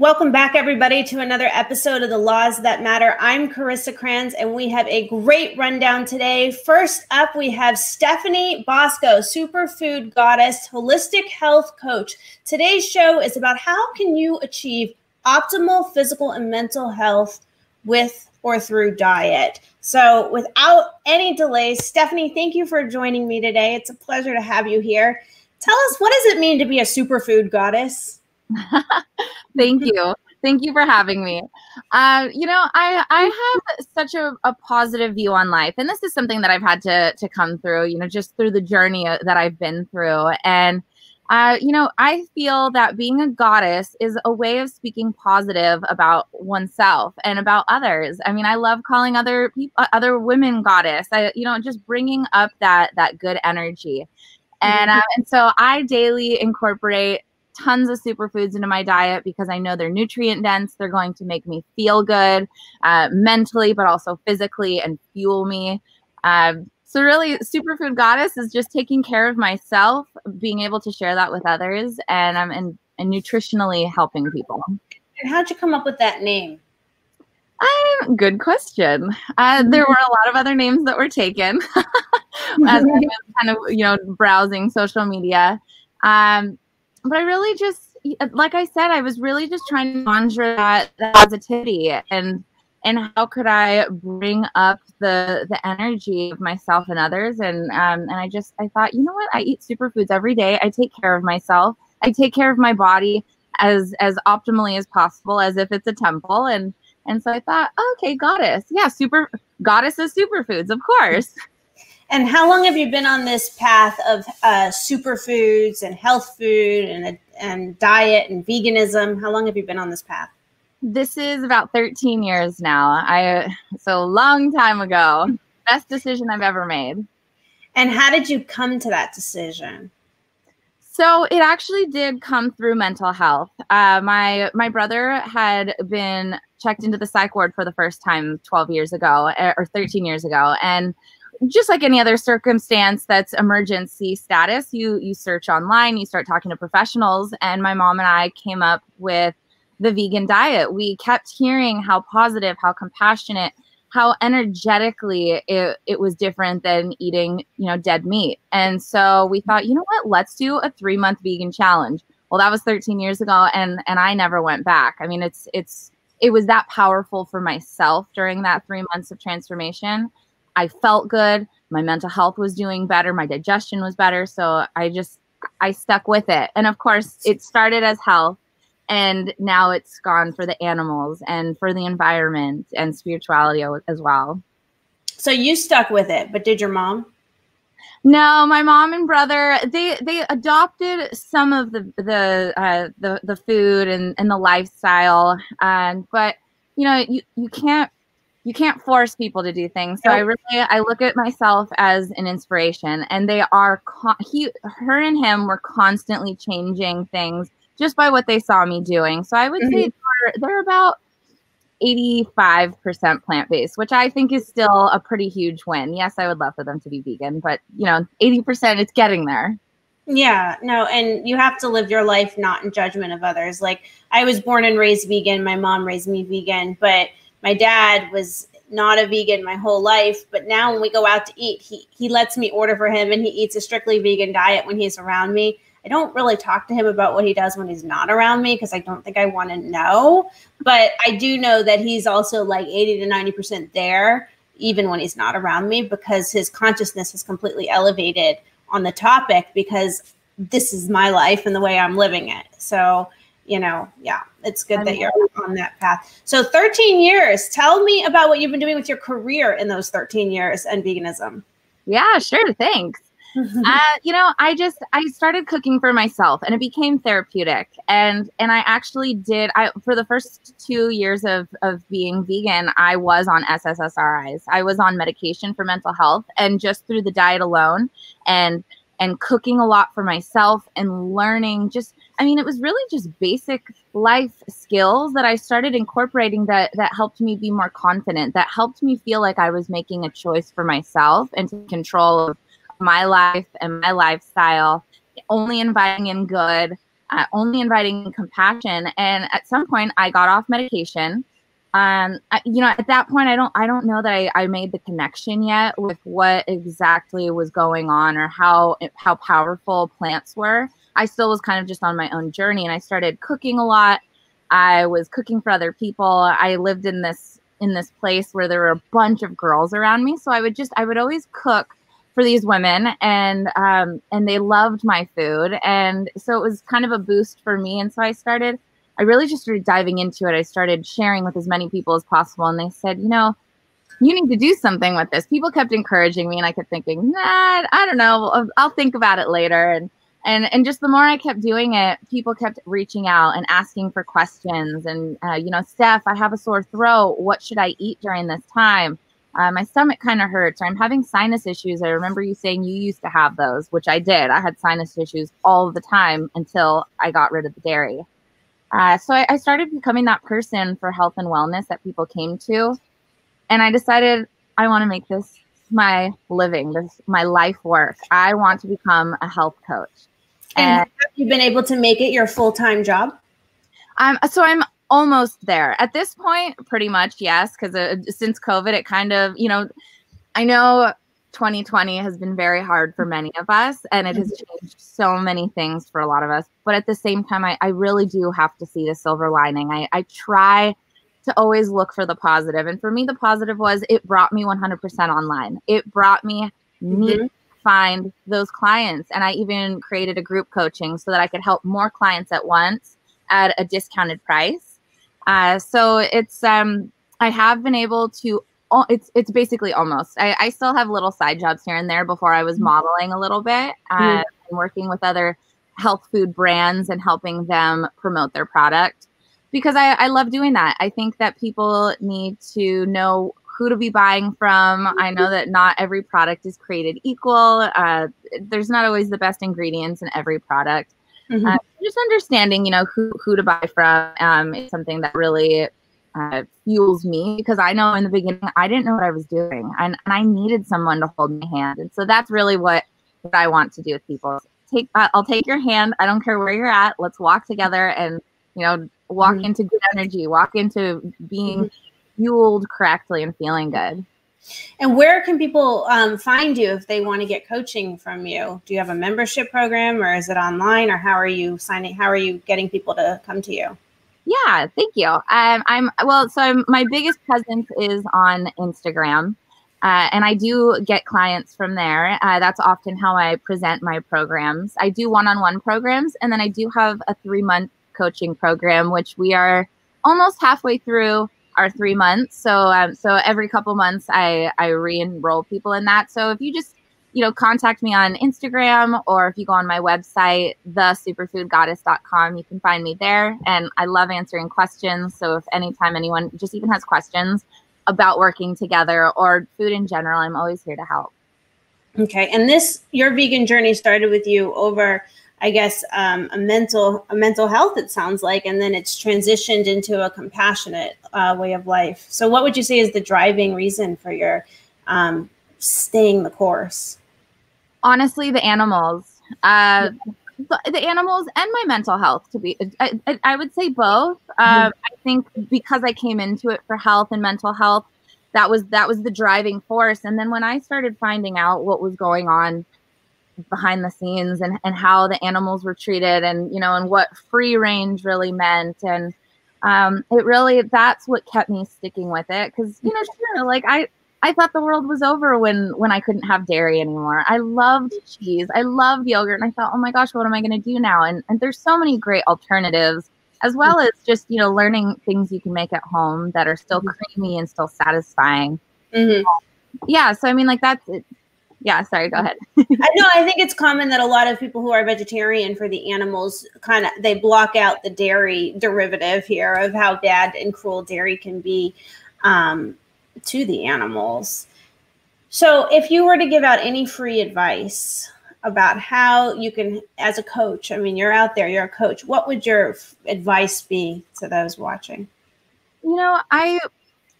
Welcome back, everybody, to another episode of The Laws That Matter. I'm Carissa Kranz, and we have a great rundown today. First up, we have Stephanie Bosco, superfood goddess, holistic health coach. Today's show is about how can you achieve optimal physical and mental health with or through diet. So, without any delays, Stephanie, thank you for joining me today. It's a pleasure to have you here. Tell us, what does it mean to be a superfood goddess? Thank you. Thank you for having me. Uh, you know, I I have such a, a positive view on life, and this is something that I've had to to come through. You know, just through the journey uh, that I've been through, and uh, you know, I feel that being a goddess is a way of speaking positive about oneself and about others. I mean, I love calling other people, uh, other women goddess. I, you know, just bringing up that that good energy, and uh, and so I daily incorporate tons of superfoods into my diet because I know they're nutrient dense. They're going to make me feel good uh, mentally, but also physically and fuel me. Um, so, really, Superfood Goddess is just taking care of myself, being able to share that with others, and um, and, and nutritionally helping people. And how'd you come up with that name? Um, good question. Uh, there were a lot of other names that were taken as I was kind of, you know, browsing social media. Um, but I really just, like I said, I was really just trying to conjure that, that positivity and and how could I bring up the the energy of myself and others? And um and I just I thought you know what? I eat superfoods every day. I take care of myself. I take care of my body as as optimally as possible as if it's a temple. And and so I thought okay goddess. Yeah super goddess is superfoods of course And how long have you been on this path of uh, superfoods and health food and and diet and veganism? How long have you been on this path? This is about 13 years now. I so a long time ago. Best decision I've ever made. And how did you come to that decision? So it actually did come through mental health. Uh, my my brother had been checked into the psych ward for the first time 12 years ago eh, or 13 years ago, and just like any other circumstance that's emergency status, you you search online, you start talking to professionals, and my mom and I came up with the vegan diet. We kept hearing how positive, how compassionate, how energetically it, it was different than eating, you know, dead meat. And so we thought, you know what, let's do a three month vegan challenge. Well, that was 13 years ago and and I never went back. I mean, it's it's it was that powerful for myself during that three months of transformation I felt good. My mental health was doing better. My digestion was better. So I just, I stuck with it. And of course, it started as health and now it's gone for the animals and for the environment and spirituality as well. So you stuck with it, but did your mom? No, my mom and brother they they adopted some of the the uh, the the food and and the lifestyle, and but you know you you can't you can't force people to do things. So I really I look at myself as an inspiration, and they are con- he her and him were constantly changing things just by what they saw me doing. So I would mm-hmm. say they're, they're about 85% plant-based, which I think is still a pretty huge win. Yes, I would love for them to be vegan, but you know, 80% it's getting there. Yeah, no, and you have to live your life not in judgment of others. Like I was born and raised vegan, my mom raised me vegan, but my dad was not a vegan my whole life, but now when we go out to eat, he he lets me order for him and he eats a strictly vegan diet when he's around me. I don't really talk to him about what he does when he's not around me because I don't think I want to know. But I do know that he's also like 80 to 90% there, even when he's not around me, because his consciousness is completely elevated on the topic because this is my life and the way I'm living it. So you know, yeah, it's good that you're on that path. So 13 years. Tell me about what you've been doing with your career in those 13 years and veganism. Yeah, sure. Thanks. uh, you know, I just I started cooking for myself, and it became therapeutic. And and I actually did. I for the first two years of of being vegan, I was on SSRIs. I was on medication for mental health, and just through the diet alone, and and cooking a lot for myself and learning just I mean it was really just basic life skills that I started incorporating that that helped me be more confident that helped me feel like I was making a choice for myself and to control my life and my lifestyle only inviting in good uh, only inviting in compassion. And at some point, I got off medication. Um, I, you know, at that point, I don't, I don't know that I, I made the connection yet with what exactly was going on or how, how powerful plants were. I still was kind of just on my own journey, and I started cooking a lot. I was cooking for other people. I lived in this in this place where there were a bunch of girls around me, so I would just I would always cook for these women and um, and they loved my food and so it was kind of a boost for me and so i started i really just started diving into it i started sharing with as many people as possible and they said you know you need to do something with this people kept encouraging me and i kept thinking nah i don't know i'll, I'll think about it later and and and just the more i kept doing it people kept reaching out and asking for questions and uh, you know steph i have a sore throat what should i eat during this time uh, my stomach kind of hurts, or I'm having sinus issues. I remember you saying you used to have those, which I did. I had sinus issues all the time until I got rid of the dairy. Uh, so I, I started becoming that person for health and wellness that people came to. And I decided I want to make this my living, this my life work. I want to become a health coach. And, have you been able to make it your full time job? Um, so I'm almost there at this point pretty much yes because uh, since covid it kind of you know i know 2020 has been very hard for many of us and it has mm-hmm. changed so many things for a lot of us but at the same time i, I really do have to see the silver lining I, I try to always look for the positive and for me the positive was it brought me 100% online it brought me mm-hmm. Find those clients and i even created a group coaching so that i could help more clients at once at a discounted price uh, so it's um, I have been able to. It's it's basically almost. I, I still have little side jobs here and there before I was mm-hmm. modeling a little bit uh, and working with other health food brands and helping them promote their product because I, I love doing that. I think that people need to know who to be buying from. I know that not every product is created equal. Uh, there's not always the best ingredients in every product. Mm-hmm. Uh, just understanding, you know, who who to buy from um, is something that really uh, fuels me because I know in the beginning I didn't know what I was doing and, and I needed someone to hold my hand, and so that's really what what I want to do with people. Take uh, I'll take your hand. I don't care where you're at. Let's walk together and you know walk mm-hmm. into good energy, walk into being mm-hmm. Fueled correctly and feeling good. And where can people um, find you if they want to get coaching from you? Do you have a membership program or is it online or how are you signing? How are you getting people to come to you? Yeah, thank you. Um, I'm well, so I'm, my biggest presence is on Instagram. Uh, and I do get clients from there. Uh, that's often how I present my programs. I do one on one programs, and then I do have a three month coaching program, which we are almost halfway through are three months. So um, so every couple months I I re-enroll people in that. So if you just you know contact me on Instagram or if you go on my website thesuperfoodgoddess.com you can find me there and I love answering questions. So if anytime anyone just even has questions about working together or food in general, I'm always here to help. Okay. And this your vegan journey started with you over I guess um, a mental a mental health. It sounds like, and then it's transitioned into a compassionate uh, way of life. So, what would you say is the driving reason for your um, staying the course? Honestly, the animals, uh, the animals, and my mental health. To be, I, I would say both. mm-hmm. I think because I came into it for health and mental health, that was that was the driving force. And then when I started finding out what was going on behind the scenes and, and how the animals were treated and you know and what free range really meant. And um, it really that's what kept me sticking with it. Because you know sure like i i thought the world was over when when i couldn't have dairy anymore. I loved cheese. I loved yogurt. And i thought oh my gosh what am i going to do now? And and there's so many great alternatives as well as just you know learning things you can make at home that are still mm-hmm. creamy and still satisfying. Mm-hmm. yeah so i mean like that's yeah sorry go ahead. I know i think it's common that a lot of people who are vegetarian for the animals kind of they block out the dairy derivative here of how bad and cruel dairy can be um, to the animals. So if you were to give out any free advice about how you can as a coach i mean you're out there you're a coach what would your advice be to those watching? You know i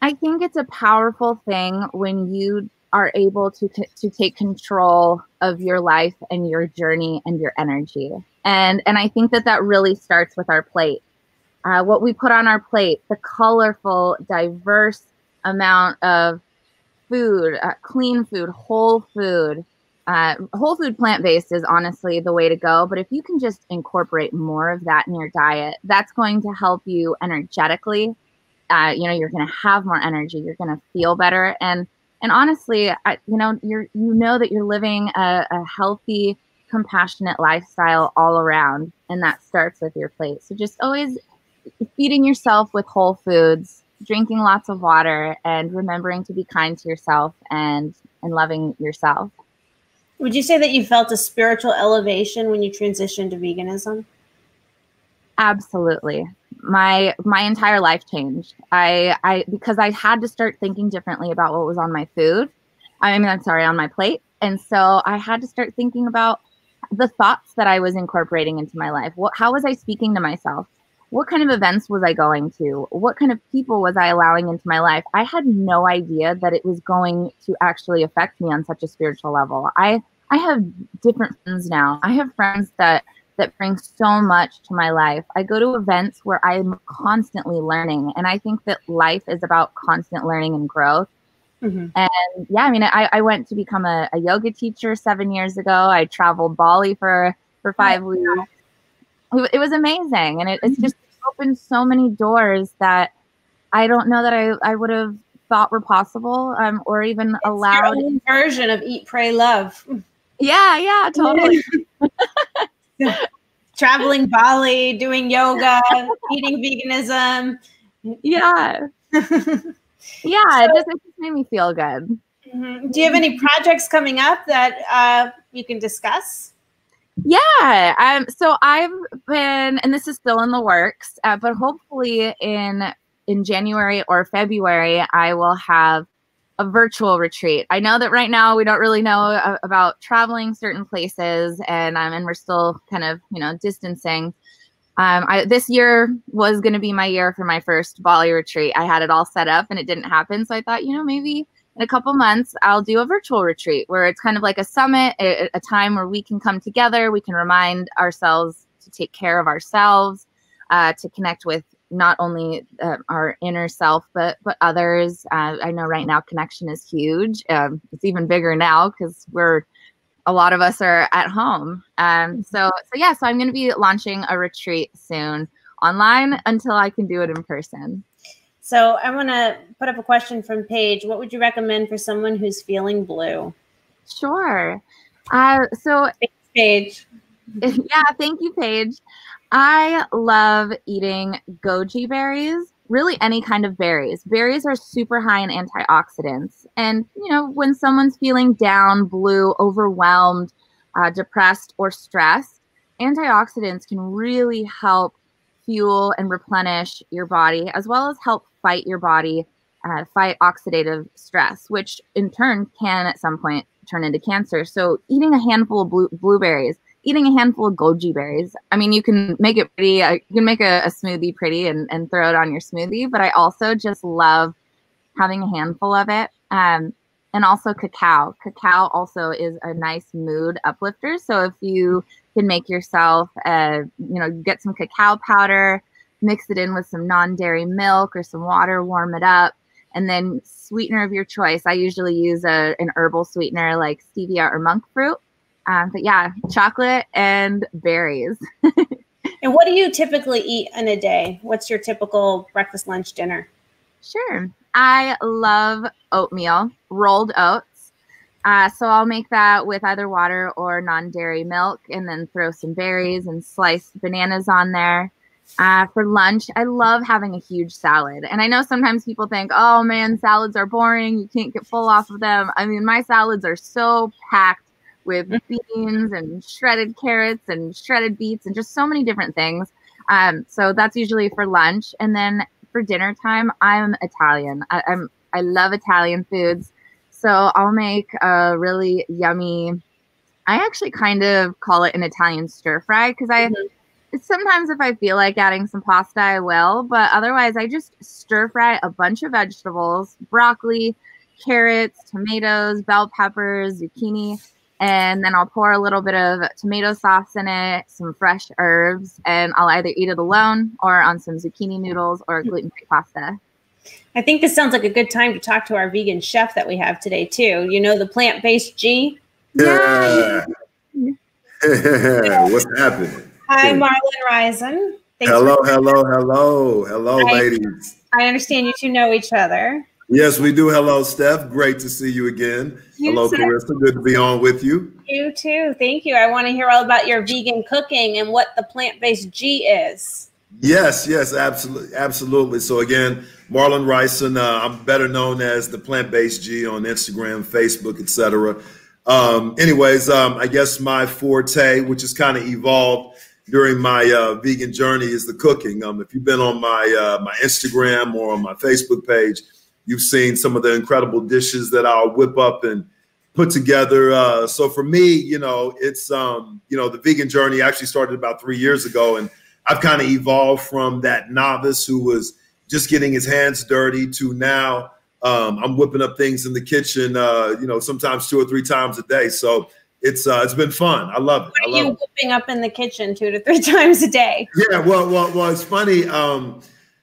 i think it's a powerful thing when you are able to, to take control of your life and your journey and your energy. And, and I think that that really starts with our plate. Uh, what we put on our plate, the colorful, diverse amount of food, uh, clean food, whole food, uh, whole food plant based is honestly the way to go. But if you can just incorporate more of that in your diet, that's going to help you energetically. Uh, you know, you're going to have more energy. You're going to feel better, and and honestly, I, you know, you're you know that you're living a, a healthy, compassionate lifestyle all around, and that starts with your plate. So just always feeding yourself with whole foods, drinking lots of water, and remembering to be kind to yourself and and loving yourself. Would you say that you felt a spiritual elevation when you transitioned to veganism? Absolutely. My my entire life changed. I I because I had to start thinking differently about what was on my food. I mean, I'm sorry, on my plate. And so I had to start thinking about the thoughts that I was incorporating into my life. What how was I speaking to myself? What kind of events was I going to? What kind of people was I allowing into my life? I had no idea that it was going to actually affect me on such a spiritual level. I I have different friends now. I have friends that that brings so much to my life. I go to events where I'm constantly learning, and I think that life is about constant learning and growth. Mm-hmm. And yeah, I mean, I, I went to become a, a, yoga teacher seven years ago. I traveled Bali for for five weeks. It, it, was amazing, and it, it's mm-hmm. just opened so many doors that I don't know that I I would have thought were possible, um, or even it's allowed. version of eat, pray, love. Yeah, yeah, totally. Traveling Bali, doing yoga, eating veganism. Yeah. yeah, so, it, just, it just made me feel good. Mm-hmm. Do you have any projects coming up that uh, you can discuss? Yeah. Um, so I've been, and this is still in the works, uh, but hopefully in in January or February, I will have a virtual retreat. I know that right now we don't really know uh, about traveling certain places, and um, and we're still kind of you know distancing. Um, I, this year was going to be my year for my first Bali retreat. I had it all set up, and it didn't happen. So I thought, you know, maybe in a couple months I'll do a virtual retreat where it's kind of like a summit, a, a time where we can come together, we can remind ourselves to take care of ourselves, uh, to connect with not only uh, our inner self but but others. Uh, i know right now connection is huge. Um, it's even bigger now because we're a lot of us are at home. Um, so so yeah so i'm going to be launching a retreat soon online until i can do it in person. So i want to put up a question from paige. What would you recommend for someone who's feeling blue? Sure. Uh, so Thanks, paige. Yeah thank you paige I love eating goji berries, really any kind of berries. Berries are super high in antioxidants. And, you know, when someone's feeling down, blue, overwhelmed, uh, depressed, or stressed, antioxidants can really help fuel and replenish your body, as well as help fight your body, uh, fight oxidative stress, which in turn can at some point turn into cancer. So, eating a handful of blue- blueberries eating a handful of goji berries. I mean, you can make it pretty. Uh, you can make a, a, smoothie pretty and, and throw it on your smoothie. But I also just love having a handful of it. Um, and also cacao. Cacao also is a nice mood uplifter. So if you can make yourself, a, you know, get some cacao powder, mix it in with some non-dairy milk or some water, warm it up, and then sweetener of your choice. I usually use a, an herbal sweetener like stevia or monk fruit um, but yeah, chocolate and berries. and what do you typically eat in a day? What's your typical breakfast, lunch, dinner? Sure. I love oatmeal, rolled oats. Uh, so I'll make that with either water or non dairy milk and then throw some berries and sliced bananas on there. Uh, for lunch, I love having a huge salad. And I know sometimes people think, oh man, salads are boring. You can't get full off of them. I mean, my salads are so packed with beans and shredded carrots and shredded beets and just so many different things. Um, so that's usually for lunch. And then for dinner time, I'm Italian. I, I'm I love Italian foods. So I'll make a really yummy. I actually kind of call it an Italian stir fry because I mm-hmm. sometimes if I feel like adding some pasta, I will. But otherwise, I just stir fry a bunch of vegetables, broccoli, carrots, tomatoes, bell peppers, zucchini, and then I'll pour a little bit of tomato sauce in it, some fresh herbs, and I'll either eat it alone or on some zucchini noodles or gluten free pasta. I think this sounds like a good time to talk to our vegan chef that we have today, too. You know, the plant based G? Yeah. What's happening? Hi, Marlon Rison. Thanks hello, hello, hello, hello, I, ladies. I understand you two know each other. Yes, we do. Hello, Steph. Great to see you again. You Hello, too. Carissa. Good to be on with you. You too. Thank you. I want to hear all about your vegan cooking and what the plant-based G is. Yes, yes, absolutely, absolutely. So again, Marlon Rison, uh, I'm better known as the plant-based G on Instagram, Facebook, etc. Um, anyways, um, I guess my forte, which has kind of evolved during my uh, vegan journey, is the cooking. Um, if you've been on my uh, my Instagram or on my Facebook page You've seen some of the incredible dishes that I'll whip up and put together. Uh, so for me, you know, it's um, you know, the vegan journey actually started about three years ago, and I've kind of evolved from that novice who was just getting his hands dirty to now um, I'm whipping up things in the kitchen, uh, you know, sometimes two or three times a day. So it's uh, it's been fun. I love it. What are you whipping up in the kitchen two to three times a day? Yeah, well, well, well, it's funny. Um,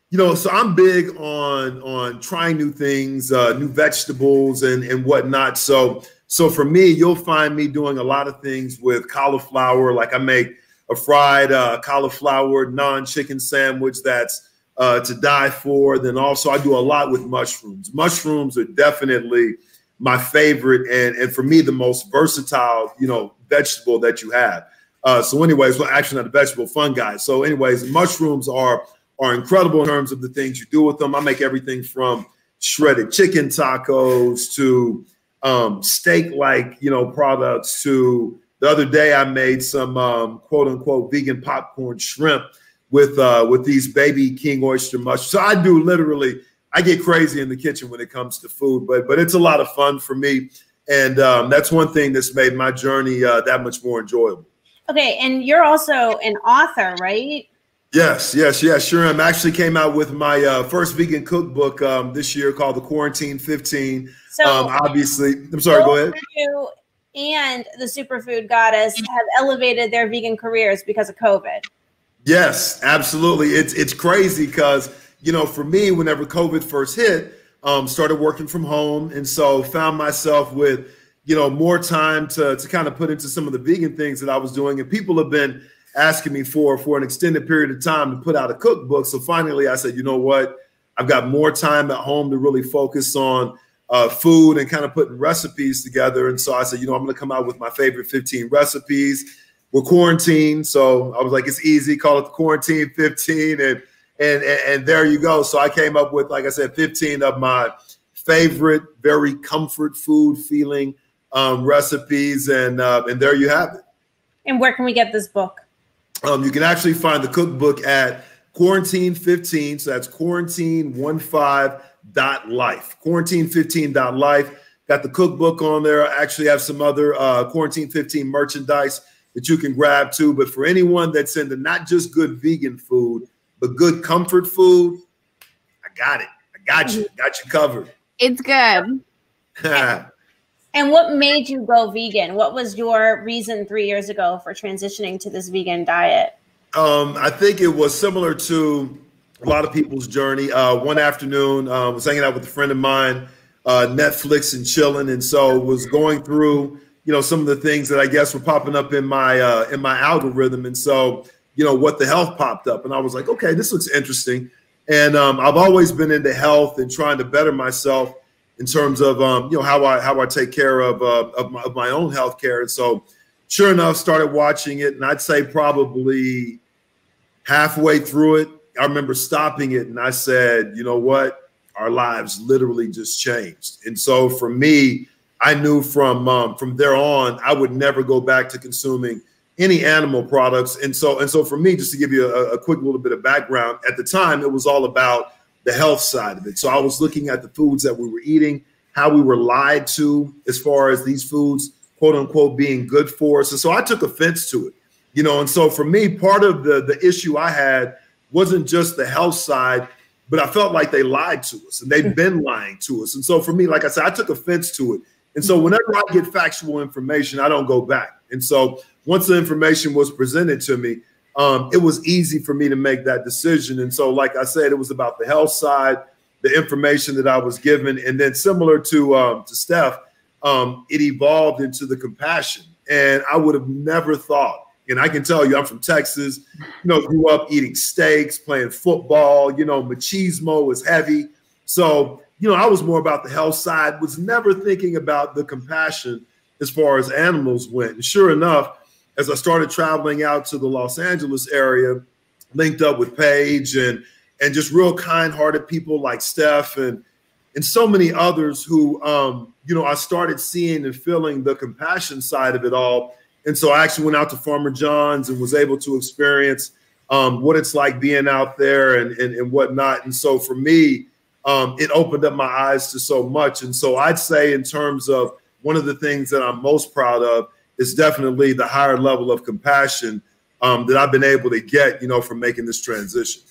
you know, so I'm big on on trying new things, uh, new vegetables and and whatnot. So so for me, you'll find me doing a lot of things with cauliflower. Like I make a fried uh, cauliflower non-chicken sandwich that's uh, to die for. Then also I do a lot with mushrooms. Mushrooms are definitely my favorite and and for me the most versatile you know vegetable that you have. Uh, so anyways, well actually not a vegetable, fungi. So anyways, mushrooms are are incredible in terms of the things you do with them. I make everything from shredded chicken tacos to um, steak like you know products to the other day I made some um, quote unquote vegan popcorn shrimp with uh, with these baby king oyster mushrooms. So I do literally I get crazy in the kitchen when it comes to food, but but it's a lot of fun for me, and um, that's one thing that's made my journey uh, that much more enjoyable. Okay, and you're also an author, right? Yes, yes, yes, sure. I'm actually came out with my uh, first vegan cookbook um, this year called the Quarantine 15. So um, obviously, I'm sorry, go ahead. You and the Superfood Goddess have elevated their vegan careers because of COVID. Yes, absolutely. It's it's crazy because you know, for me, whenever COVID first hit, um, started working from home, and so found myself with you know more time to to kind of put into some of the vegan things that I was doing, and people have been asking me for for an extended period of time to put out a cookbook. So finally, I said, you know what? I've got more time at home to really focus on uh, food and kind of putting recipes together. And so I said, you know, I'm going to come out with my favorite 15 recipes. We're quarantined, so I was like, it's easy. Call it the quarantine 15, and and and there you go. So I came up with, like I said, 15 of my favorite, very comfort food feeling um, recipes, and uh, and there you have it. And where can we get this book? Um, you can actually find the cookbook at Quarantine 15. So that's quarantine15.life. Quarantine15.life. Got the cookbook on there. I actually have some other uh, Quarantine 15 merchandise that you can grab too. But for anyone that's into not just good vegan food, but good comfort food, I got it. I got you. Got you covered. It's good. And what made you go vegan? What was your reason three years ago for transitioning to this vegan diet? Um, I think it was similar to a lot of people's journey. Uh, one afternoon, uh, was hanging out with a friend of mine, uh, Netflix and chilling, and so was going through, you know, some of the things that I guess were popping up in my uh, in my algorithm, and so you know, what the health popped up, and I was like, okay, this looks interesting. And um, I've always been into health and trying to better myself in terms of um, you know how I how I take care of uh, of, my, of my own health care. And so, sure enough, started watching it, and I'd say probably halfway through it, I remember stopping it, and I said, you know what, our lives literally just changed. And so for me, I knew from um, from there on, I would never go back to consuming any animal products. And so and so for me, just to give you a, a quick little bit of background, at the time, it was all about the health side of it. So I was looking at the foods that we were eating, how we were lied to as far as these foods, quote unquote, being good for us. And so I took offense to it, you know. And so for me, part of the the issue I had wasn't just the health side, but I felt like they lied to us and they've hmm. been lying to us. And so for me, like I said, I took offense to it. And so hmm. whenever I get factual information, I don't go back. And so once the information was presented to me, um, it was easy for me to make that decision. And so, like I said, it was about the health side, the information that I was given, and then similar to um, to Steph, um, it evolved into the compassion. And I would have never thought. And I can tell you, I'm from Texas. You know, grew up eating steaks, playing football. You know, machismo was heavy. So, you know, I was more about the health side. Was never thinking about the compassion as far as animals went. And sure enough, as I started traveling out to the Los Angeles area, linked up with Paige and and just real kind-hearted people like Steph and and so many others who um, you know I started seeing and feeling the compassion side of it all. And so I actually went out to Farmer John's and was able to experience um, what it's like being out there and, and, and whatnot. And so for me, um, it opened up my eyes to so much. And so I'd say, in terms of one of the things that I'm most proud of, is definitely the higher level of compassion um, that I've been able to get, you know, from making this transition.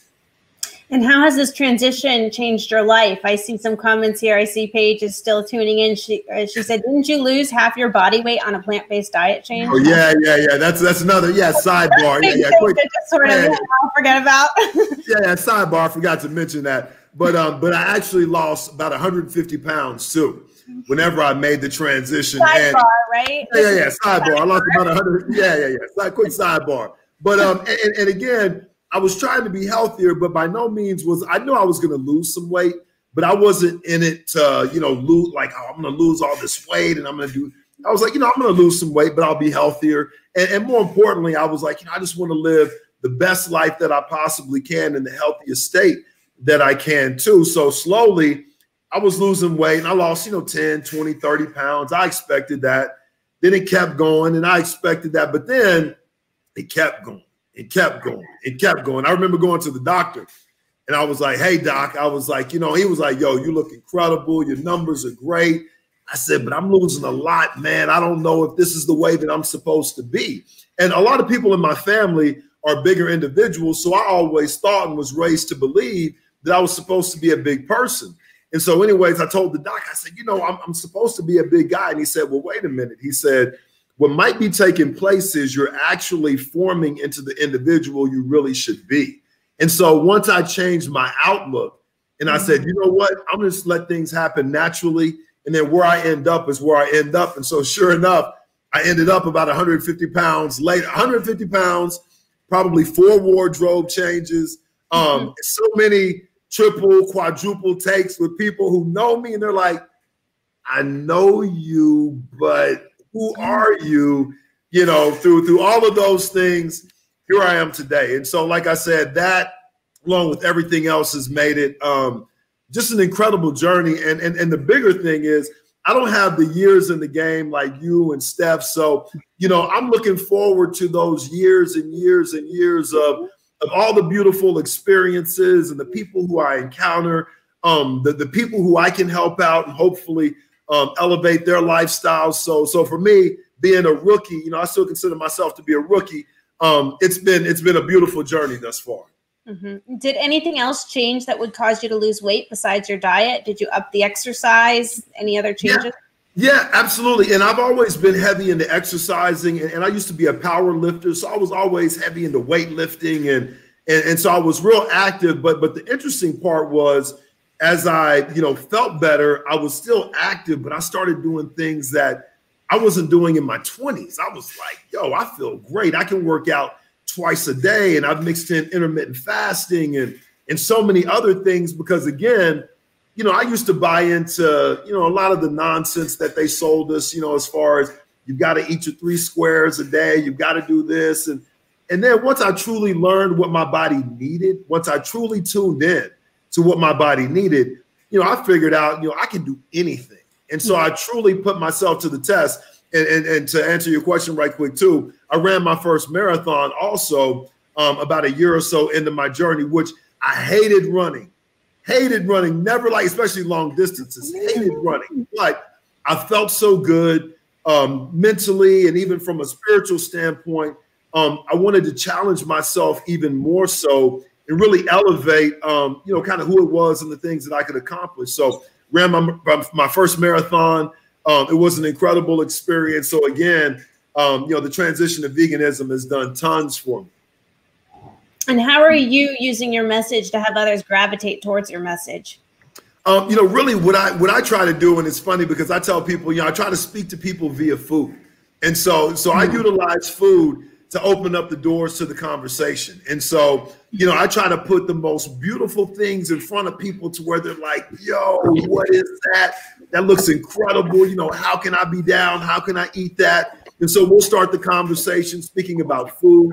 And how has this transition changed your life? I see some comments here. I see Paige is still tuning in. She uh, she said, "Didn't you lose half your body weight on a plant based diet change?" Oh yeah, yeah, yeah. That's that's another yeah sidebar. yeah, yeah. Quick, sort of yeah. Forget about. yeah, yeah, sidebar. Forgot to mention that, but um, but I actually lost about 150 pounds too whenever I made the transition. Sidebar, and, right? Yeah, yeah, yeah. Sidebar. I lost about 100. Yeah, yeah, yeah. Side, quick sidebar. But um, and, and again, I was trying to be healthier, but by no means was I knew I was going to lose some weight, but I wasn't in it to you know lose like oh, I'm going to lose all this weight and I'm going to do. I was like, you know, I'm going to lose some weight, but I'll be healthier. And, and more importantly, I was like, you know, I just want to live the best life that I possibly can in the healthiest state that I can too. So slowly, I was losing weight and I lost, you know, 10, 20, 30 pounds. I expected that. Then it kept going and I expected that. But then it kept going. It kept going. It kept going. I remember going to the doctor and I was like, hey, doc, I was like, you know, he was like, yo, you look incredible. Your numbers are great. I said, but I'm losing a lot, man. I don't know if this is the way that I'm supposed to be. And a lot of people in my family are bigger individuals. So I always thought and was raised to believe that I was supposed to be a big person. And so, anyways, I told the doc, I said, you know, I'm, I'm supposed to be a big guy. And he said, well, wait a minute. He said, what might be taking place is you're actually forming into the individual you really should be. And so once I changed my outlook and I said, you know what, I'm to let things happen naturally. And then where I end up is where I end up. And so sure enough, I ended up about 150 pounds later, 150 pounds, probably four wardrobe changes, um, mm-hmm. so many triple, quadruple takes with people who know me and they're like, I know you, but who are you? You know, through through all of those things, here I am today. And so, like I said, that along with everything else has made it um, just an incredible journey. And, and and the bigger thing is I don't have the years in the game like you and Steph. So, you know, I'm looking forward to those years and years and years of of all the beautiful experiences and the people who I encounter, um, the, the people who I can help out and hopefully um, elevate their lifestyles. So, so for me, being a rookie, you know, I still consider myself to be a rookie. Um, it's been it's been a beautiful journey thus far. Mm-hmm. Did anything else change that would cause you to lose weight besides your diet? Did you up the exercise? Any other changes? Yeah. Yeah, absolutely. And I've always been heavy into exercising, and, and, I used to be a power lifter, so I was always heavy into weightlifting, and, and and so I was real active. But but the interesting part was, as I you know felt better, I was still active, but I started doing things that I wasn't doing in my twenties. I was like, yo, I feel great. I can work out twice a day, and I've mixed in intermittent fasting and and so many other things because again you know, I used to buy into, you know, a lot of the nonsense that they sold us, you know, as far as you've got to eat your three squares a day, you've got to do this. And and then once I truly learned what my body needed, once I truly tuned in to what my body needed, you know, I figured out, you know, I can do anything. And so I truly put myself to the test. And, and, and to answer your question right quick, too, I ran my first marathon also um, about a year or so into my journey, which I hated running hated running, never like, especially long distances, hated running. But I felt so good um, mentally and even from a spiritual standpoint. Um, I wanted to challenge myself even more so and really elevate, um, you know, kind of who it was and the things that I could accomplish. So ran my, my first marathon Um, it was an incredible experience. So again, um, you know, the transition to veganism has done tons for me. And how are you using your message to have others gravitate towards your message? Um, you know, really, what I what I try to do, and it's funny because I tell people, you know, I try to speak to people via food, and so so I mm-hmm. utilize food to open up the doors to the conversation. And so, you know, I try to put the most beautiful things in front of people to where they're like, "Yo, what is that? That looks incredible. You know, how can I be down? How can I eat that?" And so we'll start the conversation speaking about food,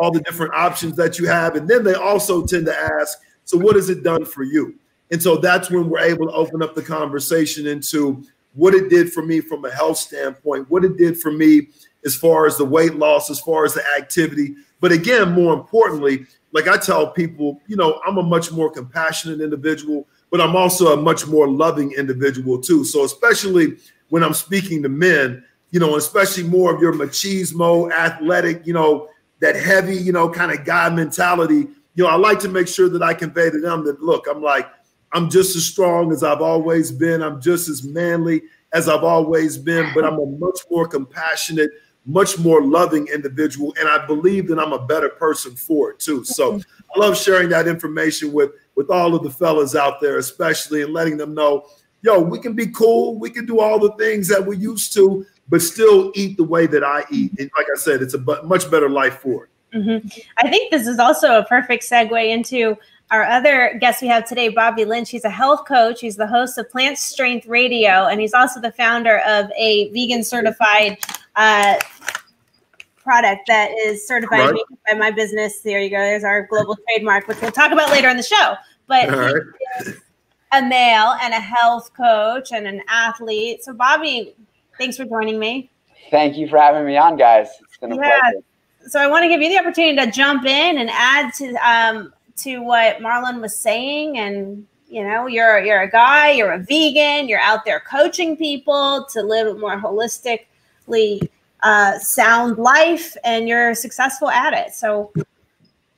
all the different options that you have. And then they also tend to ask, so what has it done for you? And so that's when we're able to open up the conversation into what it did for me from a health standpoint, what it did for me as far as the weight loss, as far as the activity. But again, more importantly, like I tell people, you know, I'm a much more compassionate individual, but I'm also a much more loving individual too. So especially when I'm speaking to men, you know, especially more of your machismo, athletic, you know, that heavy, you know, kind of guy mentality. You know, I like to make sure that I convey to them that look, I'm like, I'm just as strong as I've always been. I'm just as manly as I've always been, but I'm a much more compassionate, much more loving individual. And I believe that I'm a better person for it too. So I love sharing that information with with all of the fellas out there, especially and letting them know, yo, we can be cool. We can do all the things that we used to, but still eat the way that I eat. And like I said, it's a much better life for it. Mm-hmm. I think this is also a perfect segue into our other guest we have today, Bobby Lynch. He's a health coach. He's the host of Plant Strength Radio, and he's also the founder of a vegan certified uh, product that is certified right. by my business. There you go. There's our global trademark, which we'll talk about later in the show. But right. a male and a health coach and an athlete. So, Bobby, Thanks for joining me. Thank you for having me on, guys. It's been a yeah. pleasure. So I want to give you the opportunity to jump in and add to um, to what Marlon was saying. And you know, you're you're a guy, you're a vegan, you're out there coaching people to live a more holistically uh, sound life, and you're successful at it. So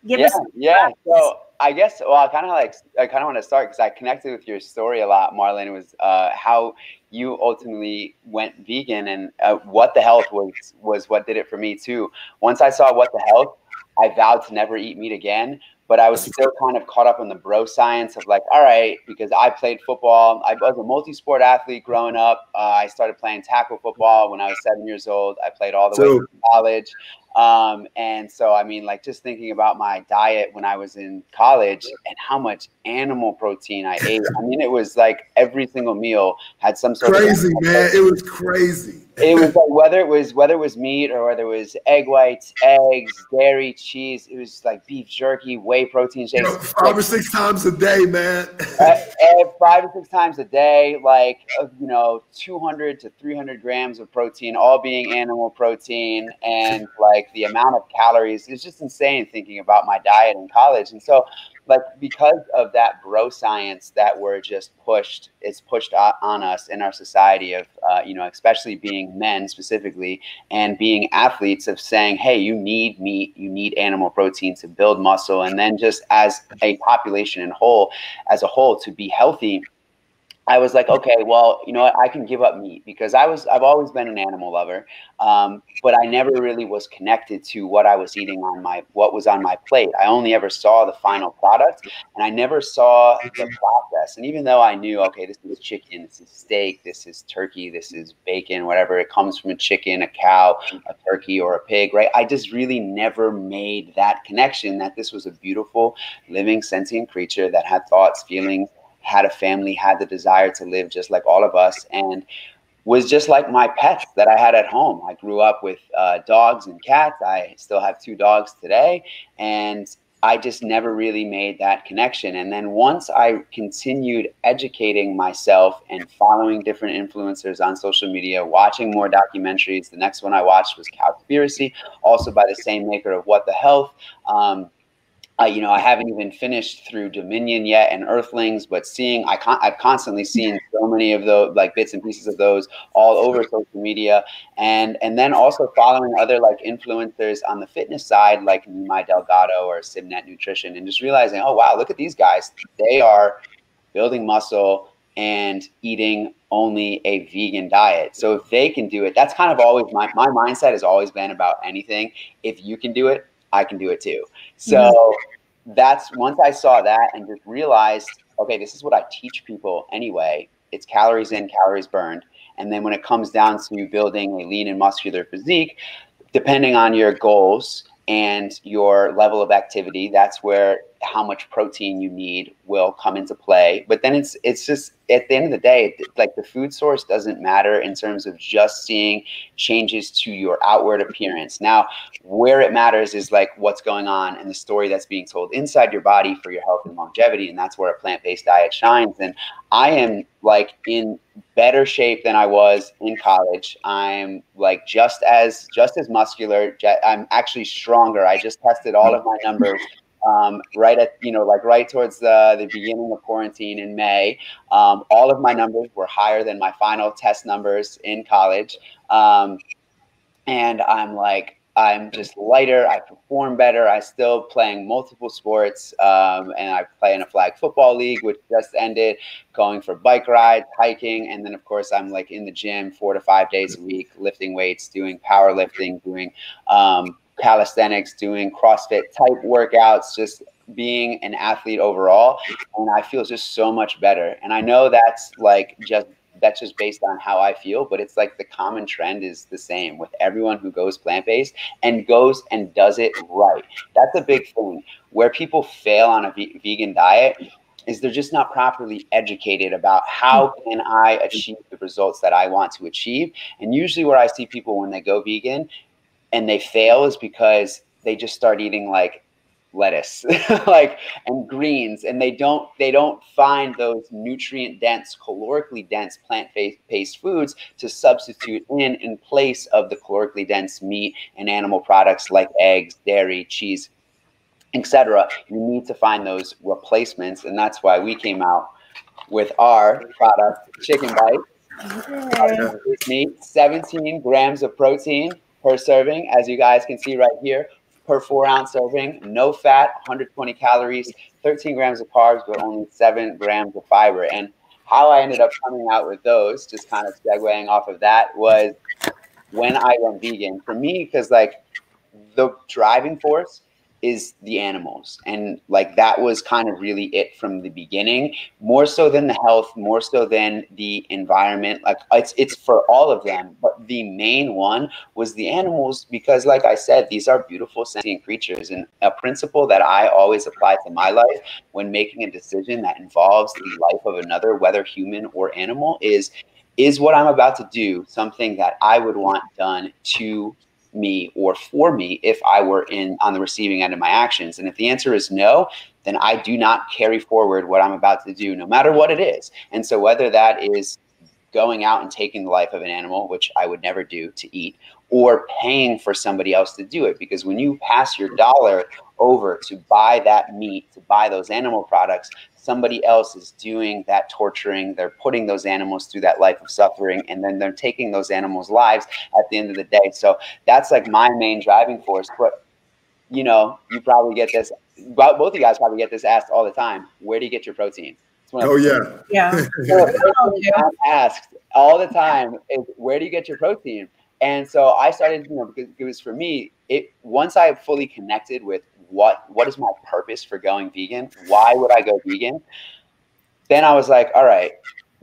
give yeah, us yeah. So I guess well, I kind of like I kind of want to start because I connected with your story a lot, Marlon. It was uh, how you ultimately went vegan, and uh, what the health was was what did it for me too. Once I saw what the health, I vowed to never eat meat again. But I was still kind of caught up in the bro science of like, all right, because I played football. I was a multi-sport athlete growing up. Uh, I started playing tackle football when I was seven years old. I played all the so, way to college. Um, and so, I mean, like just thinking about my diet when I was in college and how much animal protein I ate. I mean, it was like every single meal had some sort crazy, of crazy, man. It was crazy. It was like whether it was whether it was meat or whether it was egg whites, eggs, dairy, cheese. It was like beef jerky, whey protein shakes. You know, five or six times a day, man. five or six times a day, like uh, you know, two hundred to three hundred grams of protein, all being animal protein, and like like the amount of calories is just insane thinking about my diet in college. And so, like, because of that bro science that we're just pushed, it's pushed on us in our society of, uh, you know, especially being men specifically and being athletes of saying, hey, you need meat, you need animal protein to build muscle. And then just as a population in whole, as a whole, to be healthy I was like, okay, well, you know what? I can give up meat because I was I've always been an animal lover, um, but I never really was connected to what I was eating on my what was on my plate. I only ever saw the final product, and I never saw the process. And even though I knew, okay, this is chicken, this is steak, this is turkey, this is bacon, whatever it comes from a chicken, a cow, a turkey, or a pig, right? I just really never made that connection that this was a beautiful, living, sentient creature that had thoughts, feelings had a family, had the desire to live just like all of us, and was just like my pets that I had at home. I grew up with uh, dogs and cats. I still have two dogs today, and I just never really made that connection. And then once I continued educating myself and following different influencers on social media, watching more documentaries, the next one I watched was Cowspiracy, also by the same maker of What the Health. Um, uh, you know, I haven't even finished through Dominion yet and Earthlings, but seeing I con- I've constantly seen so many of those like bits and pieces of those all over social media, and and then also following other like influencers on the fitness side, like Nimai Delgado or Simnett Nutrition, and just realizing, oh wow, look at these guys, they are building muscle, and eating only a vegan diet. So if they can do it, that's kind of always my, my mindset has always been about anything. If you can do it, I can do it too. So mm-hmm. that's once I saw that and just realized, okay, this is what I teach people anyway. It's calories in, calories burned. And then when it comes down to building a lean and muscular physique, depending on your goals and your level of activity, that's where how much protein you need will come into play. But then it's it's just at the end of the day, like the food source doesn't matter in terms of just seeing changes to your outward appearance. Now, where it matters is like what's going on and the story that's being told inside your body for your health and longevity. And that's where a plant-based diet shines. And I am like in better shape than I was in college. I'm like just as just as muscular. I'm actually stronger. I just tested all of my numbers um, right at you know like right towards the, the beginning of quarantine in May. Um, all of my numbers were higher than my final test numbers in college, um, and I'm like I'm just lighter. I perform better. I still playing multiple sports, um, and I play in a flag football league, which just ended. Going for bike rides, hiking, and then of course I'm like in the gym four to five days a week, lifting weights, doing powerlifting, doing um, calisthenics, doing CrossFit type workouts, just being an athlete overall. And I feel just so much better. And I know that's like just that's just based on how I feel, but it's like the common trend is the same with everyone who goes plant based and goes and does it right. That's a big thing. Where people fail on a vegan diet is they're just not properly educated about how hmm. can I achieve the results that I want to achieve. And usually, where I see people when they go vegan and they fail is because they just start eating like lettuce like and greens and they don't they don't find those nutrient dense calorically dense plant based foods to substitute in in place of the calorically dense meat and animal products like eggs dairy cheese etc you need to find those replacements and that's why we came out with our product chicken bite meat 17 grams of protein per serving, as you guys can see right here, per four ounce serving, no fat, 120 calories, 13 grams of carbs, but only seven grams of fiber. And how I ended up coming out with those, just kind of segueing off of that, was when I went vegan. For me, because like the driving force is the animals. And like that was kind of really it from the beginning more so than the health more so than the environment. Like it's it's for all of them but the main one was the animals because like i said these are beautiful sentient creatures. And a principle that i always apply to my life when making a decision that involves the life of another whether human or animal is is what i'm about to do something that i would want done to me or for me if I were in on the receiving end of my actions? And if the answer is no, then I do not carry forward what I'm about to do, no matter what it is. And so whether that is going out and taking the life of an animal, which I would never do to eat, or paying for somebody else to do it. Because when you pass your dollar over to buy that meat, to buy those animal products, somebody else is doing that torturing. They're putting those animals through that life of suffering, and then they're taking those animals' lives at the end of the day. So that's like my main driving force. But you know, you probably get this. Both of you guys probably get this asked all the time. Where do you get your protein? Oh yeah, yeah. Oh, I'm asked all the time is where do you get your protein? And so I started, you know, because it was for me. It once I fully connected with what what is my purpose for going vegan? Why would I go vegan? Then I was like, all right,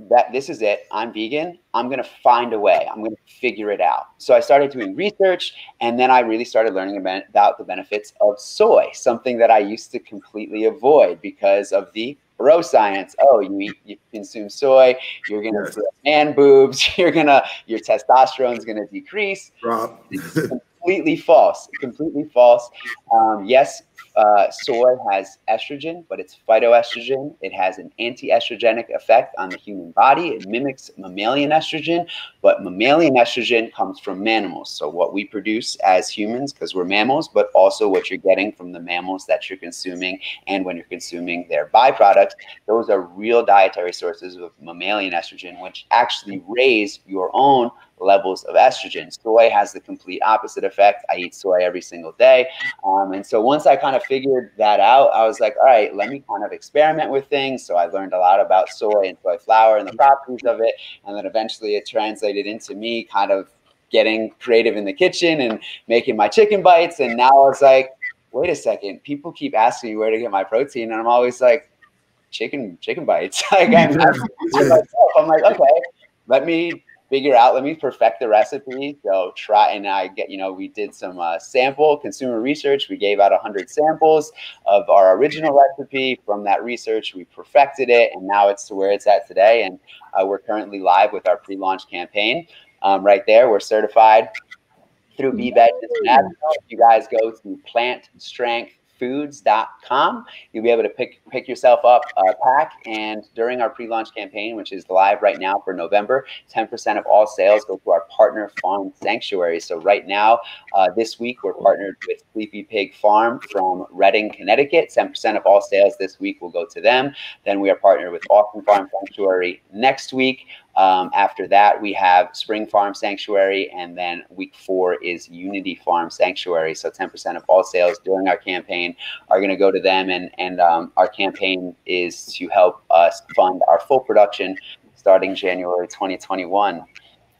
that this is it. I'm vegan. I'm gonna find a way. I'm gonna figure it out. So I started doing research, and then I really started learning about the benefits of soy, something that I used to completely avoid because of the bro science. Oh, you eat, you consume soy, you're gonna yes. man boobs. You're gonna your testosterone is gonna decrease. Rob completely false. Completely false. Um, yes, uh, soy has estrogen, but it's phytoestrogen. It has an anti-estrogenic effect on the human body. It mimics mammalian estrogen, but mammalian estrogen comes from mammals. So what we produce as humans, because we're mammals, but also what you're getting from the mammals that you're consuming, and when you're consuming their byproducts, those are real dietary sources of mammalian estrogen, which actually raise your own levels of estrogen. Soy has the complete opposite effect. I eat soy every single day. Um, Um, and so once I kind of figured that out, I was like, all right, let me kind of experiment with things. So I learned a lot about soy and soy flour and the properties of it. And then eventually it translated into me kind of getting creative in the kitchen and making my chicken bites. And now I was like, wait a second, people keep asking me where to get my protein. And I'm always like, chicken, chicken bites. like I'm, I'm like, okay, let me figure out, let me perfect the recipe. So try, and I get, you know, we did some uh, sample consumer research. We gave out 100 samples of our original recipe. From that research, we perfected it, and now it's to where it's at today. And uh, we're currently live with our pre-launch campaign. Um, right there, we're certified through BeVeg International. If you guys go to Plant Strength foods.com. You'll be able to pick pick yourself up a pack. And during our pre-launch campaign, which is live right now for November, 10% of all sales go to our partner farm sanctuary. So right now, uh, this week, we're partnered with Sleepy Pig Farm from Redding, Connecticut. 10% of all sales this week will go to them. Then we are partnered with Austin Farm Sanctuary next week. Um, after that, we have Spring Farm Sanctuary, and then week four is Unity Farm Sanctuary. So 10% of all sales during our campaign are going to go to them, and and um, our campaign is to help us fund our full production starting January 2021.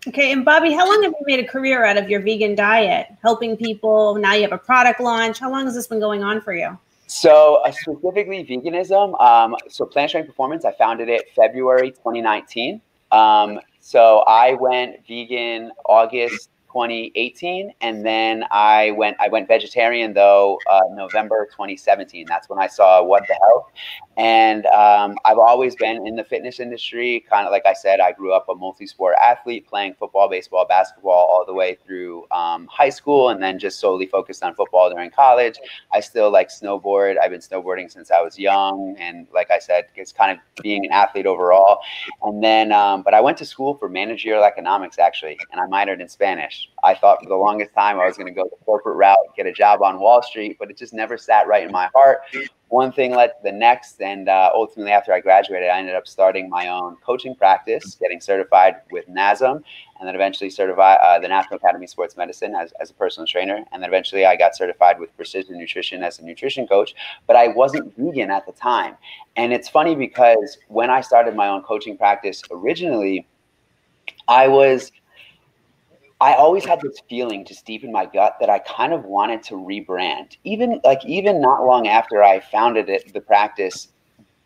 Okay, and Bobby, how long have you made a career out of your vegan diet, helping people? Now you have a product launch. How long has this been going on for you? So uh, specifically veganism. Um, so Plant Strength Performance, I founded it February 2019. Um, so I went vegan August 2018, and then I went I went vegetarian though uh, November 2017. That's when I saw What the Health, and um, I've always been in the fitness industry. Kind of like I said, I grew up a multi-sport athlete, playing football, baseball, basketball all the way through um, high school, and then just solely focused on football during college. I still like snowboard. I've been snowboarding since I was young, and like I said, it's kind of being an athlete overall. And then, um, but I went to school for managerial economics actually, and I minored in Spanish. I thought for the longest time I was going to go the corporate route, get a job on Wall Street, but it just never sat right in my heart one thing led to the next. And uh, ultimately, after I graduated, I ended up starting my own coaching practice, getting certified with NASM, and then eventually certified uh, the National Academy of Sports Medicine as, as a personal trainer. And then eventually, I got certified with Precision Nutrition as a nutrition coach. But I wasn't vegan at the time. And it's funny because when I started my own coaching practice originally, I was I always had this feeling just deep in my gut that I kind of wanted to rebrand. Even like even not long after I founded it, the practice,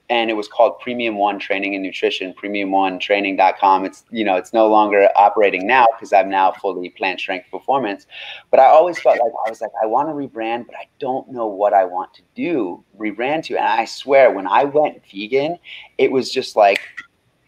and it was called Premium One Training and Nutrition, premium1training.com. It's you know, it's no longer operating now because I'm now fully plant strength performance. But I always felt like I was like, I want to rebrand, but I don't know what I want to do, rebrand to. And I swear when I went vegan, it was just like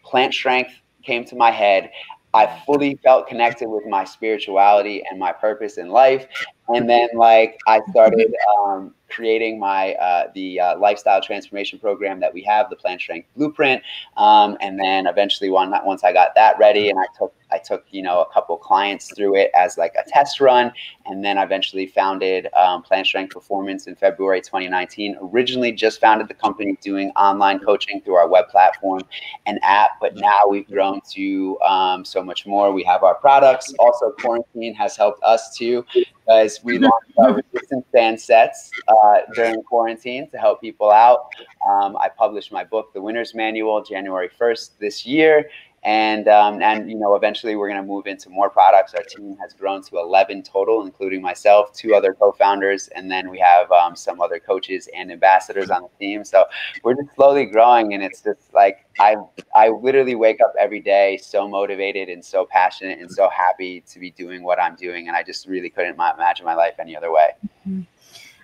plant strength came to my head. I fully felt connected with my spirituality and my purpose in life. And then, like, I started um, creating my uh, the uh, lifestyle transformation program that we have, the Plant Strength Blueprint. Um, and then eventually, one once I got that ready, and I took I took you know a couple clients through it as like a test run, and then I eventually founded um, Plant Strength Performance in February 2019. Originally, just founded the company doing online coaching through our web platform and app, but now we've grown to um, so much more. We have our products. Also, quarantine has helped us too because we launched our resistance band sets uh, during quarantine to help people out. Um, I published my book, The Winner's Manual, January 1st this year and um, and you know eventually we're going to move into more products. Our team has grown to 11 total including myself two other co-founders and then we have um, some other coaches and ambassadors on the team. So we're just slowly growing and it's just like i i literally wake up every day so motivated and so passionate and so happy to be doing what i'm doing and i just really couldn't imagine my life any other way. Mm-hmm.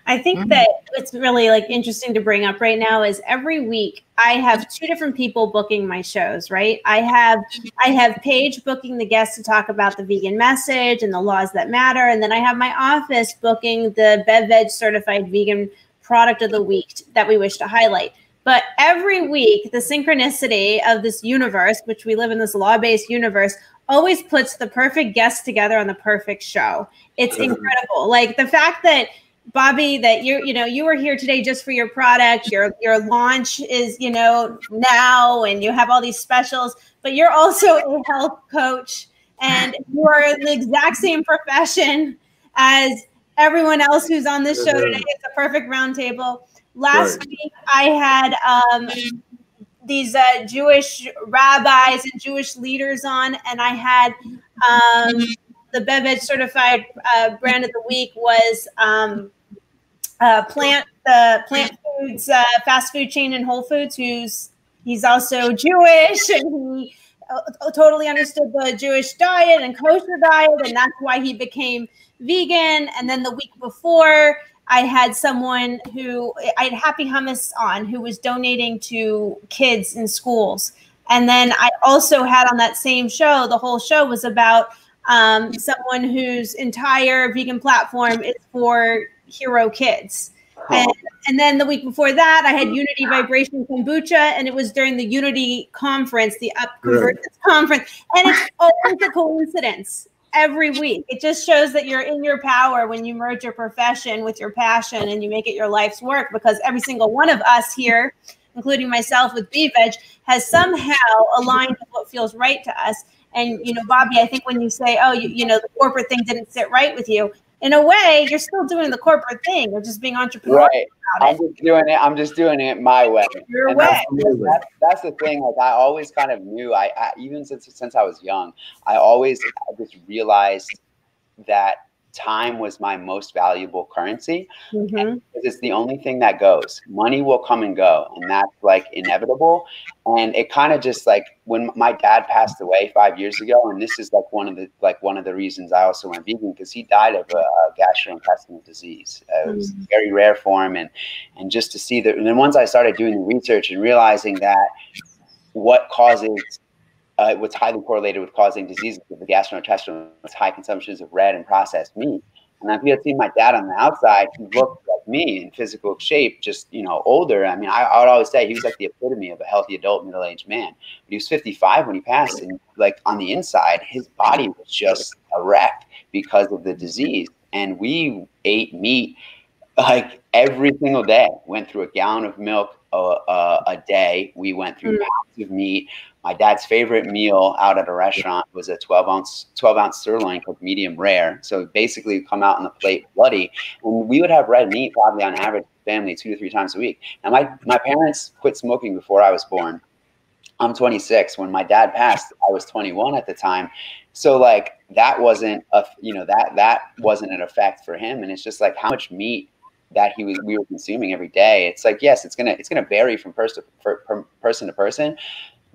I think mm-hmm. that it's really like interesting to bring up right now is every week I have two different people booking my shows, right? I have I have Paige booking the guests to talk about the vegan message and the laws that matter, and then I have my office booking the BeVeg certified vegan product of the week that we wish to highlight. But every week, the synchronicity of this universe, which we live in this law-based universe, always puts the perfect guests together on the perfect show. It's incredible. Like the fact that Bobby, that you you know you were here today just for your product. Your your launch is you know now, and you have all these specials. But you're also a health coach, and you are the exact same profession as everyone else who's on this show today. It's a perfect roundtable. Last right. week, I had um, these uh, Jewish rabbis and Jewish leaders on, and I had um, the BEVEG certified uh, brand of the week was um, uh, plant the plant foods uh, fast food chain in Whole Foods, who's he's also Jewish and he uh, totally understood the Jewish diet and kosher diet, and that's why he became vegan. And then the week before, I had someone who I had Happy Hummus on who was donating to kids in schools. And then I also had on that same show, the whole show was about um, someone whose entire vegan platform is for hero kids. And, and then the week before that, I had Unity Vibration Kombucha, and it was during the Unity conference, the Up Convergence conference. And it's always a coincidence every week. It just shows that you're in your power when you merge your profession with your passion and you make it your life's work because every single one of us here, including myself with BeVeg, has somehow aligned with what feels right to us. And, you know, Bobby, I think when you say, oh, you, you know, the corporate thing didn't sit right with you, in a way, you're still doing the corporate thing. You're just being entrepreneurial. Right. I'm just doing it. I'm just doing it my way. Your and way. That's, that's, the thing. Like I always kind of knew. I, I even since since I was young, I always I just realized that time was my most valuable currency mm-hmm. it's the only thing that goes money will come and go and that's like inevitable and it kind of just like when my dad passed away five years ago and this is like one of the like one of the reasons i also went vegan because he died of a, a gastrointestinal disease uh, it was mm-hmm. very rare for him and and just to see that and then once i started doing the research and realizing that what causes uh, what's highly correlated with causing diseases of the gastrointestinal high consumptions of red and processed meat. And if you had seen my dad on the outside, he looked like me in physical shape, just you know, older. I mean, I, I would always say he was like the epitome of a healthy adult, middle-aged man. But he was 55 when he passed, and like on the inside, his body was just a wreck because of the disease. And we ate meat like every single day. Went through a gallon of milk a, a, a day. We went through mm. of meat my dad's favorite meal out at a restaurant was a 12 ounce 12 ounce sirloin cooked medium rare. So basically, come out on the plate bloody, and we would have red meat probably on average family two to three times a week. And my my parents quit smoking before I was born. I'm 26. When my dad passed, I was 21 at the time. So like that wasn't a you know that that wasn't an effect for him. And it's just like how much meat that he was we were consuming every day. It's like yes, it's gonna it's gonna vary from person to per, person to person,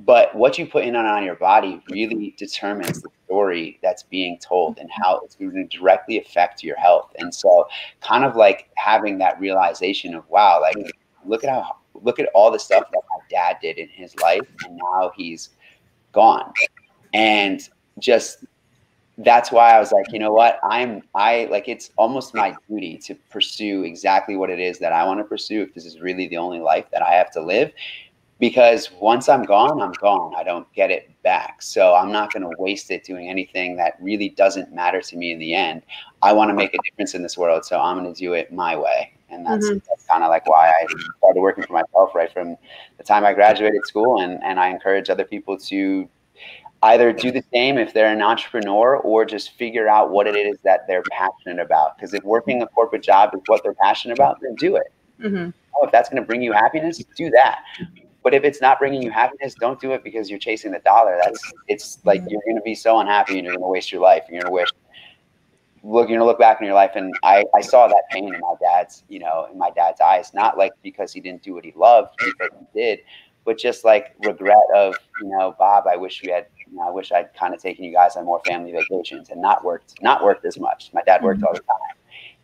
but what you put in on, on your body really determines the story that's being told and how it's going to directly affect your health and so kind of like having that realization of wow like look at how look at all the stuff that my dad did in his life and now he's gone and just that's why I was like, you know what? I'm I like it's almost my duty to pursue exactly what it is that I want to pursue if this is really the only life that I have to live because once I'm gone, I'm gone. I don't get it back. So I'm not going to waste it doing anything that really doesn't matter to me in the end. I want to make a difference in this world, so I'm going to do it my way. And that's, mm-hmm. that's kind of like why I started working for myself right from the time I graduated school. And, and I encourage other people to either do the same if they're an entrepreneur or just figure out what it is that they're passionate about. Because if working a corporate job is what they're passionate about, then do it. Mm-hmm. Oh, if that's going to bring you happiness, do that. But if it's not bringing you happiness, don't do it because you're chasing the dollar. That's it's like you're going to be so unhappy and you're going to waste your life and you're going to wish look you're gonna look back in your life and I, I saw that pain in my dad's you know in my dad's eyes not like because he didn't do what he loved because he did but just like regret of you know bob i wish we had you know i wish i'd kind of taken you guys on more family vacations and not worked not worked as much. My dad worked all the time.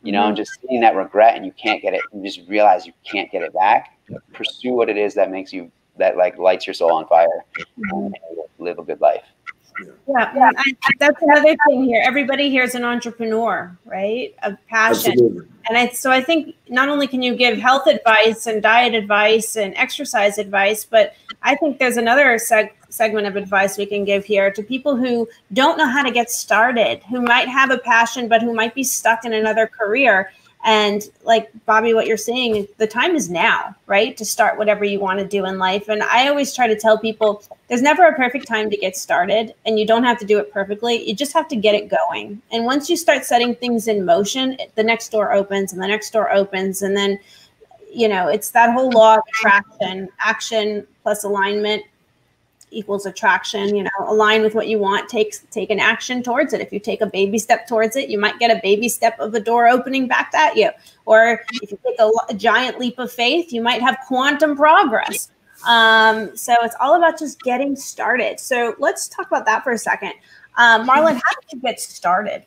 You know, mm-hmm. and just seeing that regret and you can't get it, you just realize you can't get it back. Pursue what it is that makes you that like lights your soul on fire mm-hmm. and live a good life. Yeah, yeah. I, that's another thing here. Everybody here is an entrepreneur, right? Of passion. Absolutely. And I, so I think not only can you give health advice and diet advice and exercise advice, but I think there's another seg- segment of advice we can give here to people who don't know how to get started, who might have a passion, but who might be stuck in another career. And like Bobby, what you're saying, the time is now, right? To start whatever you want to do in life. And I always try to tell people there's never a perfect time to get started, and you don't have to do it perfectly. You just have to get it going. And once you start setting things in motion, the next door opens and the next door opens. And then, you know, it's that whole law of attraction, action plus alignment equals attraction you know align with what you want take take an action towards it. If you take a baby step towards it you might get a baby step of a door opening back at you. Or if you take a, a giant leap of faith you might have quantum progress. Um, so it's all about just getting started. So let's talk about that for a second. Um, marlon how did you get started?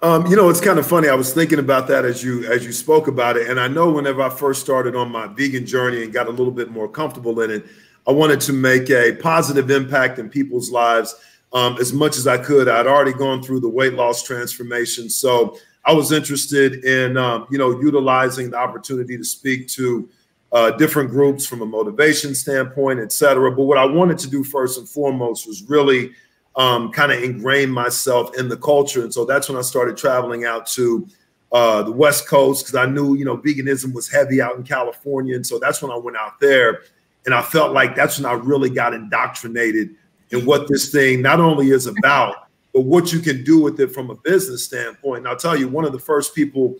Um, you know, it's kind of funny. I was thinking about that as you as you spoke about it, and I know whenever I first started on my vegan journey and got a little bit more comfortable in it, I wanted to make a positive impact in people's lives um, as much as I could. I'd already gone through the weight loss transformation, so I was interested in um, you know utilizing the opportunity to speak to uh, different groups from a motivation standpoint, et cetera. But what I wanted to do first and foremost was really um, kind of ingrain myself in the culture, and so that's when I started traveling out to uh, the West Coast because I knew you know veganism was heavy out in California, and so that's when I went out there and I felt like that's when I really got indoctrinated in what this thing not only is about, but what you can do with it from a business standpoint. And I'll tell you, one of the first people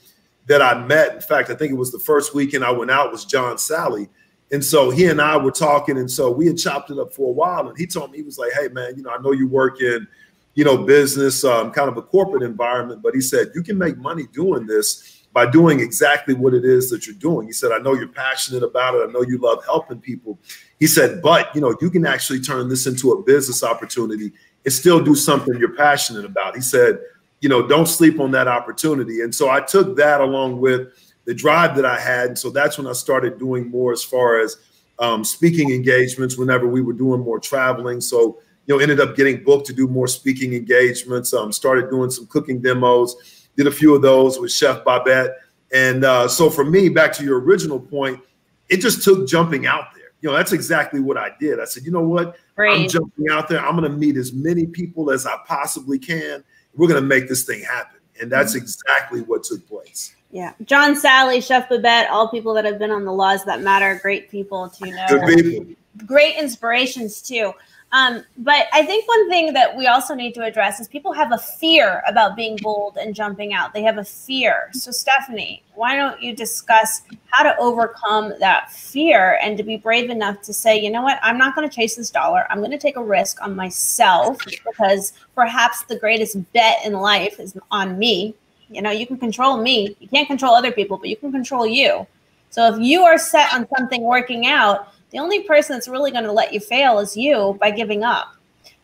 that I met, in fact, I think it was the first weekend I went out, was John Salley. And so he and I were talking, and so we had chopped it up for a while. And he told me, he was like, Hey, man, you know, I know you work in, you know, business, um, kind of a corporate environment, but he said, You can make money doing this by doing exactly what it is that you're doing. He said, I know you're passionate about it. I know you love helping people. He said, but you know, you can actually turn this into a business opportunity and still do something you're passionate about. He said, you know, don't sleep on that opportunity. And so I took that along with the drive that I had. And so that's when I started doing more as far as um, speaking engagements whenever we were doing more traveling. So, you know, ended up getting booked to do more speaking engagements, um, started doing some cooking demos did a few of those with Chef Babette. And uh, so for me, back to your original point, it just took jumping out there. You know, that's exactly what I did. I said, you know what? Great. I'm jumping out there. I'm going to meet as many people as I possibly can. We're going to make this thing happen. And that's mm-hmm. exactly what took place. Yeah. John Salley, Chef Babette, all people that have been on the laws that matter, great people to know. Good people. Great inspirations too. Um, but I think one thing that we also need to address is people have a fear about being bold and jumping out. They have a fear. So, Stephanie, why don't you discuss how to overcome that fear and to be brave enough to say, you know what, I'm not going to chase this dollar. I'm going to take a risk on myself because perhaps the greatest bet in life is on me. You know, you can control me. You can't control other people, but you can control you. So, if you are set on something working out, the only person that's really going to let you fail is you by giving up.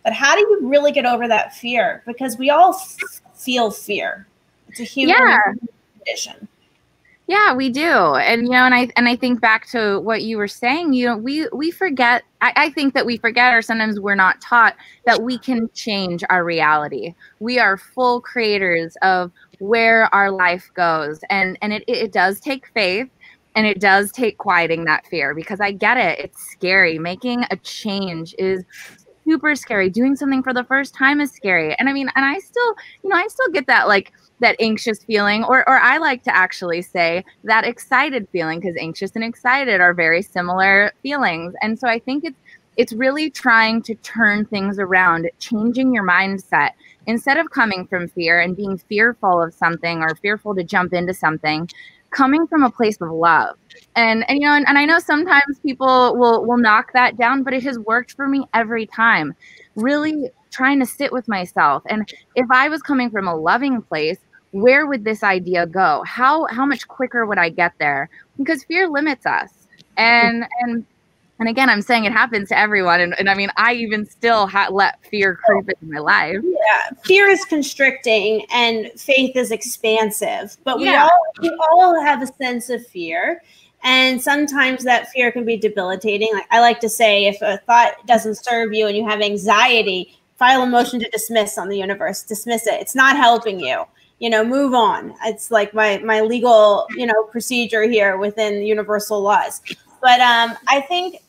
But how do you really get over that fear? Because we all f- feel fear. It's a human yeah. condition. Yeah, we do. And you know, and I and I think back to what you were saying, you know, we we forget I, I think that we forget or sometimes we're not taught that we can change our reality. We are full creators of where our life goes. And and it, it does take faith and it does take quieting that fear because I get it. It's scary. Making a change is super scary. Doing something for the first time is scary. And I mean, and I still, you know, I still get that like that anxious feeling or or I like to actually say that excited feeling because anxious and excited are very similar feelings. And so I think it's it's really trying to turn things around, changing your mindset. Instead of coming from fear and being fearful of something or fearful to jump into something, coming from a place of love. And and you know, and, and I know sometimes people will will knock that down, but it has worked for me every time. Really trying to sit with myself. And if I was coming from a loving place, where would this idea go? How how much quicker would I get there? Because fear limits us. And and and again, I'm saying it happens to everyone. And, and I mean, I even still ha- let fear creep into my life. Yeah, fear is constricting and faith is expansive. But we yeah. all we all have a sense of fear. And sometimes that fear can be debilitating. Like I like to say, if a thought doesn't serve you and you have anxiety, file a motion to dismiss on the universe. Dismiss it. It's not helping you. You know, move on. It's like my my legal, you know, procedure here within universal laws. But um, I think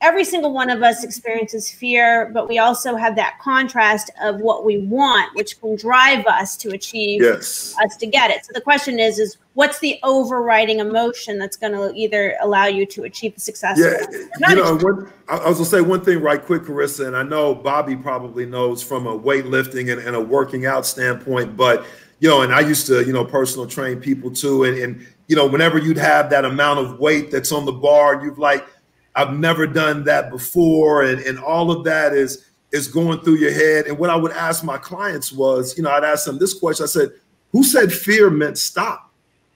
every single one of us experiences fear, but we also have that contrast of what we want, which can drive us to achieve yes. us to get it. So the question is, is what's the overriding emotion that's going to either allow you to achieve the success? Yeah, you know, one, I was gonna say one thing right quick, Carissa, and I know Bobby probably knows from a weightlifting and, and a working out standpoint, but you know, and I used to, you know, personal train people too, and, and you know, whenever you'd have that amount of weight that's on the bar, you've like I've never done that before. And, and all of that is is going through your head. And what I would ask my clients was, you know, I'd ask them this question. I said, who said fear meant stop?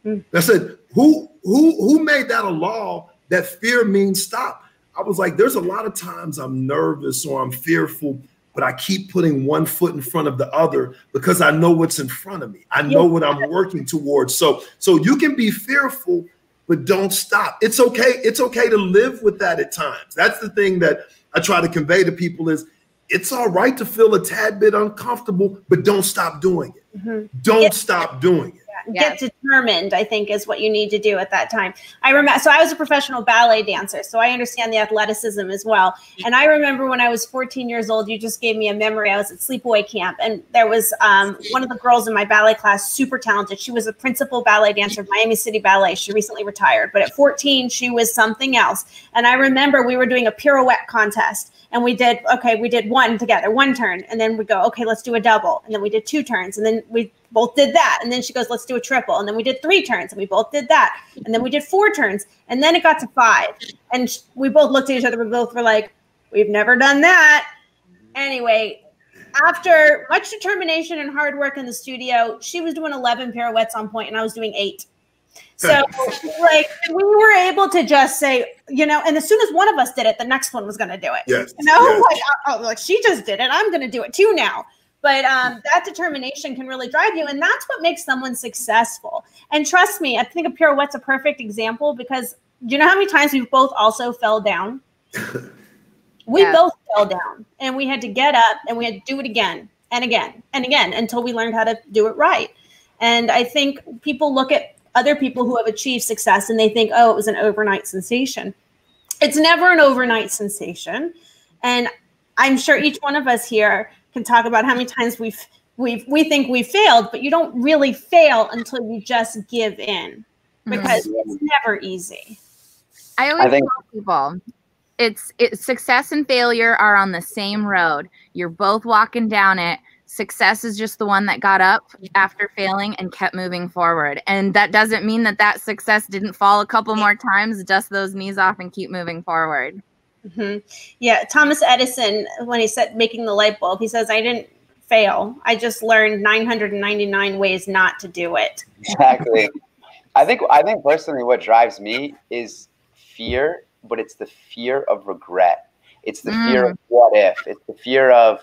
Mm. I said, who who who made that a law that fear means stop? I was like, there's a lot of times I'm nervous or I'm fearful, but I keep putting one foot in front of the other because I know what's in front of me. I know what I'm working towards. So so you can be fearful but don't stop. It's okay. It's okay to live with that at times. That's the thing that I try to convey to people is it's all right to feel a tad bit uncomfortable, but don't stop doing it. Mm-hmm. Don't yeah. stop doing it get determined i think is what you need to do at that time. I remember so i was a professional ballet dancer so i understand the athleticism as well. And i remember when i was 14 years old you just gave me a memory. I was at sleepaway camp and there was um, one of the girls in my ballet class super talented. She was a principal ballet dancer of miami city ballet. She recently retired but at 14 she was something else. And i remember we were doing a pirouette contest and we did okay we did one together one turn and then we go okay let's do a double. And then we did two turns and then we both did that and then she goes let's do a triple and then we did three turns and we both did that and then we did four turns and then it got to five and we both looked at each other we both were like we've never done that anyway after much determination and hard work in the studio she was doing 11 pirouettes on point and i was doing eight so like we were able to just say, you know, and as soon as one of us did it, the next one was going to do it. Yes. You know, yes. like, oh, like she just did it. I'm going to do it too now. But um, that determination can really drive you, and that's what makes someone successful. And trust me, I think a pirouette's a perfect example because you know how many times we've both also fell down. we yeah. both fell down, and we had to get up, and we had to do it again and again and again until we learned how to do it right. And I think people look at other people who have achieved success and they think, oh, it was an overnight sensation. It's never an overnight sensation. And I'm sure each one of us here can talk about how many times we've we've we think we failed, but you don't really fail until you just give in because mm-hmm. it's never easy. I always I think- tell people it's it success and failure are on the same road. You're both walking down it success is just the one that got up after failing and kept moving forward and that doesn't mean that that success didn't fall a couple more times dust those knees off and keep moving forward mm-hmm. yeah thomas edison when he said making the light bulb he says i didn't fail i just learned 999 ways not to do it exactly i think i think personally what drives me is fear but it's the fear of regret it's the mm. fear of what if it's the fear of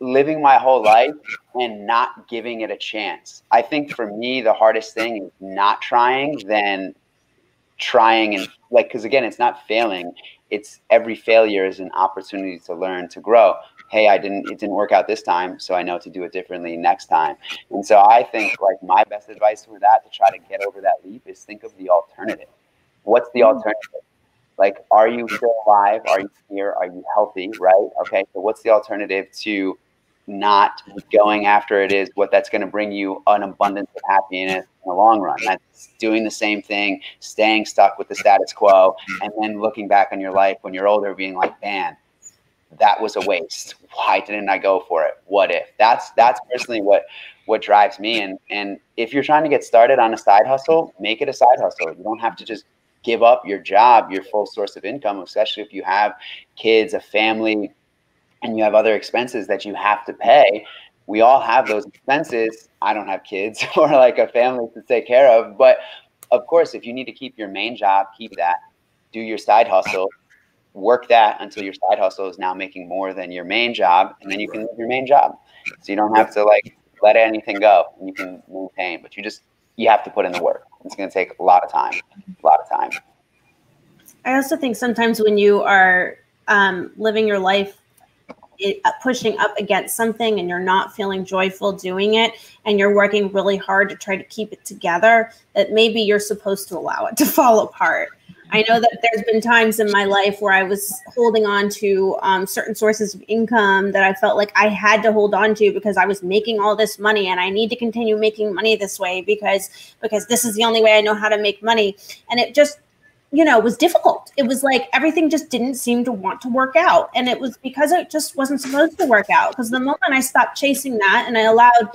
living my whole life and not giving it a chance. I think for me, the hardest thing is not trying than trying and like, because again, it's not failing. It's every failure is an opportunity to learn, to grow. Hey, I didn't, it didn't work out this time, so I know to do it differently next time. And so I think like my best advice for that to try to get over that leap is think of the alternative. What's the mm-hmm. alternative? Like, are you still alive? Are you here? Are you healthy? Right? Okay. So, what's the alternative to not going after it is what that's going to bring you an abundance of happiness in the long run. That's doing the same thing, staying stuck with the status quo, and then looking back on your life when you're older, being like, man, that was a waste. Why didn't I go for it? What if? That's that's personally what what drives me. And and if you're trying to get started on a side hustle, make it a side hustle. You don't have to just give up your job, your full source of income, especially if you have kids, a family, and you have other expenses that you have to pay we all have those expenses. I don't have kids or like a family to take care of but of course if you need to keep your main job keep that. Do your side hustle. Work that until your side hustle is now making more than your main job and then you can leave your main job. So you don't have to like let anything go and you can maintain but you just you have to put in the work. It's going to take a lot of time a lot of time. I also think sometimes when you are um, living your life uh, pushing up against something and you're not feeling joyful doing it and you're working really hard to try to keep it together that maybe you're supposed to allow it to fall apart I know that there's been times in my life where I was holding on to um, certain sources of income that I felt like I had to hold on to because I was making all this money and I need to continue making money this way because because this is the only way I know how to make money. And it just you know, was difficult. It was like everything just didn't seem to want to work out. And it was because it just wasn't supposed to work out. Because the moment I stopped chasing that and I allowed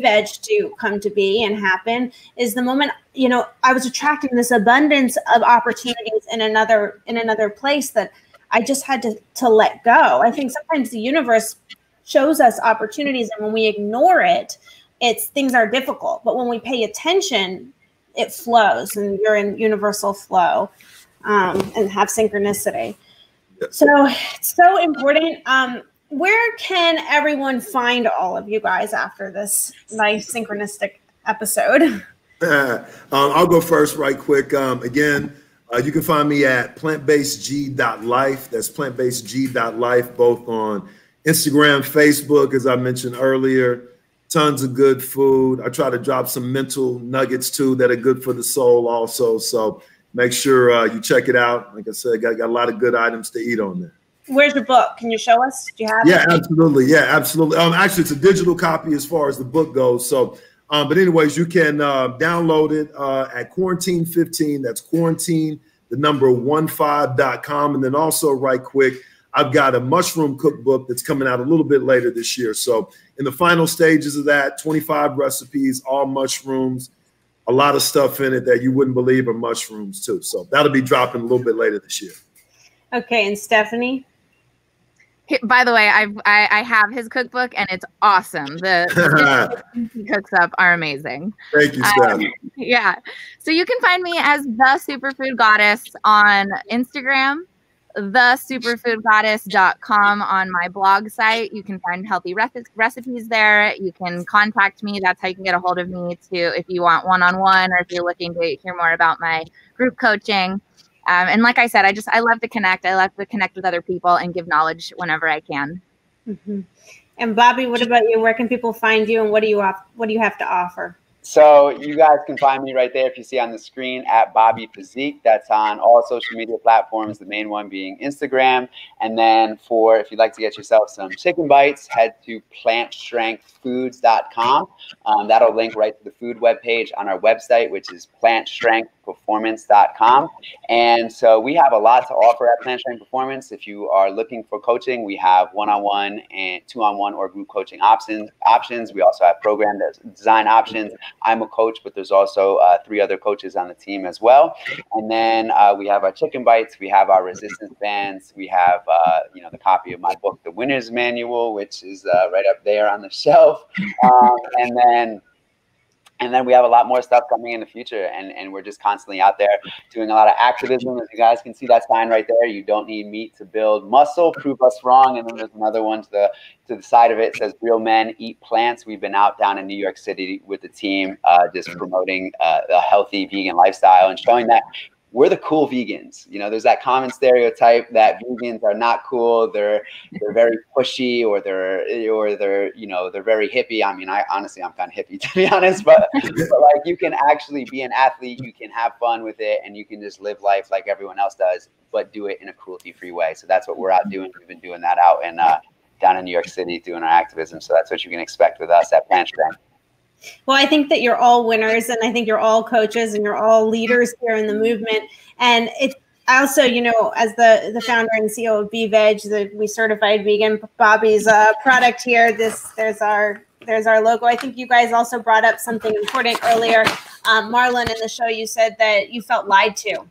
veg to come to be and happen is the moment, you know, I was attracting this abundance of opportunities in another in another place that I just had to to let go. I think sometimes the universe shows us opportunities and when we ignore it, it's things are difficult. But when we pay attention, it flows and you're in universal flow um, and have synchronicity. So it's so important. Um, where can everyone find all of you guys after this nice synchronistic episode? um, I'll go first, right quick. Um, again, uh, you can find me at plantbasedg.life. That's plantbasedg.life, both on Instagram, Facebook, as I mentioned earlier tons of good food. I try to drop some mental nuggets too that are good for the soul also. So make sure uh, you check it out. Like I said, got, got a lot of good items to eat on there. Where's your book? Can you show us? Do you have yeah, it? absolutely. Yeah, absolutely. Um, actually, it's a digital copy as far as the book goes. So, um, but anyways, you can uh, download it uh, at quarantine 15. That's quarantine, the number one five.com. And then also, right quick, I've got a mushroom cookbook that's coming out a little bit later this year. So, in the final stages of that, 25 recipes, all mushrooms, a lot of stuff in it that you wouldn't believe are mushrooms, too. So, that'll be dropping a little bit later this year. Okay. And Stephanie? By the way, I've, I, I have his cookbook and it's awesome. The, he cooks up are amazing. Thank you, Steph. Um, yeah. So you can find me as the Superfood Goddess on Instagram thesuperfoodgoddess.com on my blog site. You can find healthy recipes there. You can contact me. That's how you can get a hold of me too if you want one-on-one or if you're looking to hear more about my group coaching. Um, and like I said, I just I love to connect. I love to connect with other people and give knowledge whenever I can. Mm-hmm. And Bobby, what about you? Where can people find you, and what do you have, what do you have to offer? So you guys can find me right there if you see on the screen at Bobby Physique. That's on all social media platforms, the main one being Instagram. And then for if you'd like to get yourself some chicken bites, head to plantstrengthfoods.com. Um, that'll link right to the food webpage on our website, which is plantstrengthperformance.com. And so we have a lot to offer at Plant Strength Performance. If you are looking for coaching, we have one-on-one and two-on-one or group coaching options. Options. We also have program design options I'm a coach, but there's also uh, three other coaches on the team as well. And then uh, we have our chicken bites, we have our resistance bands, we have uh, you know the copy of my book, The Winner's Manual, which is uh, right up there on the shelf, um, and then and then we have a lot more stuff coming in the future and, and we're just constantly out there doing a lot of activism. As you guys can see that sign right there you don't need meat to build muscle prove us wrong and then there's another one to the to the side of it, says real men eat plants. We've been out down in new york city with the team uh, just promoting uh, a healthy vegan lifestyle and showing that we're the cool vegans. You know, there's that common stereotype that vegans are not cool. They're they're very pushy or they're or they're you know they're very hippie. I mean, I honestly I'm kind of hippie to be honest, but, but like you can actually be an athlete, you can have fun with it, and you can just live life like everyone else does, but do it in a cruelty-free way. So that's what we're out doing. We've been doing that out in uh, down in New York City doing our activism. So that's what you can expect with us at Plant Strength. Well, I think that you're all winners, and I think you're all coaches, and you're all leaders here in the movement. And it's also, you know, as the the founder and CEO of BeVeg, the we certified vegan Bobby's uh, product here. This there's our there's our logo. I think you guys also brought up something important earlier. Um, Marlon, in the show, you said that you felt lied to.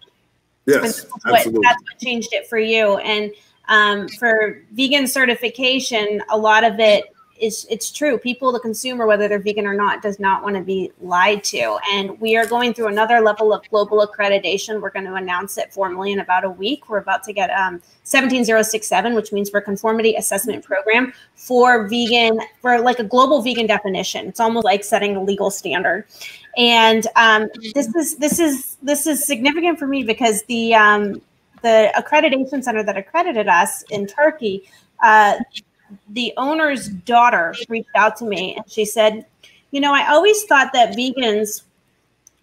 Yes, that's what, absolutely. That's what changed it for you. And um, for vegan certification, a lot of it is it's true. People, the consumer, whether they're vegan or not, does not want to be lied to. And we are going through another level of global accreditation. We're going to announce it formally in about a week. We're about to get um, 17067, which means for conformity assessment program for vegan, for like a global vegan definition. It's almost like setting a legal standard. And um, this is this is this is significant for me because the um, the accreditation center that accredited us in Turkey. Uh, the owner's daughter reached out to me and she said, You know, I always thought that vegans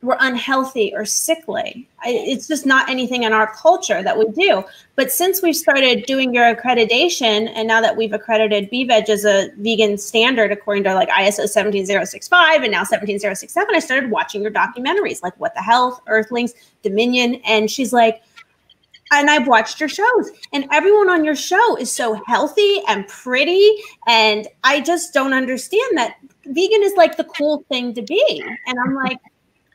we're unhealthy or sickly. I, it's just not anything in our culture that we do. But since we've started doing your accreditation, and now that we've accredited BeVeg as a vegan standard according to like ISO 17065 and now 17067, I started watching your documentaries like What the Health, Earthlings, Dominion. And she's like, and I've watched your shows, and everyone on your show is so healthy and pretty. And I just don't understand that vegan is like the cool thing to be. And I'm like,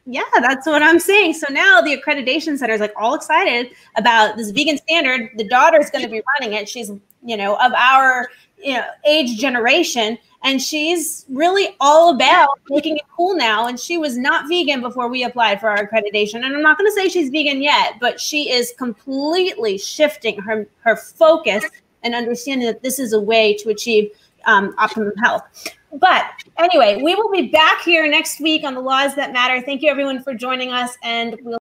yeah, that's what I'm saying. So now the accreditation center is like all excited about this vegan standard. The daughter's going to be running it. She's, you know, of our you know age generation and she's really all about making it cool now and she was not vegan before we applied for our accreditation and i'm not going to say she's vegan yet but she is completely shifting her her focus and understanding that this is a way to achieve um, optimum health but anyway, we will be back here next week on the laws that matter. Thank you everyone for joining us, and we'll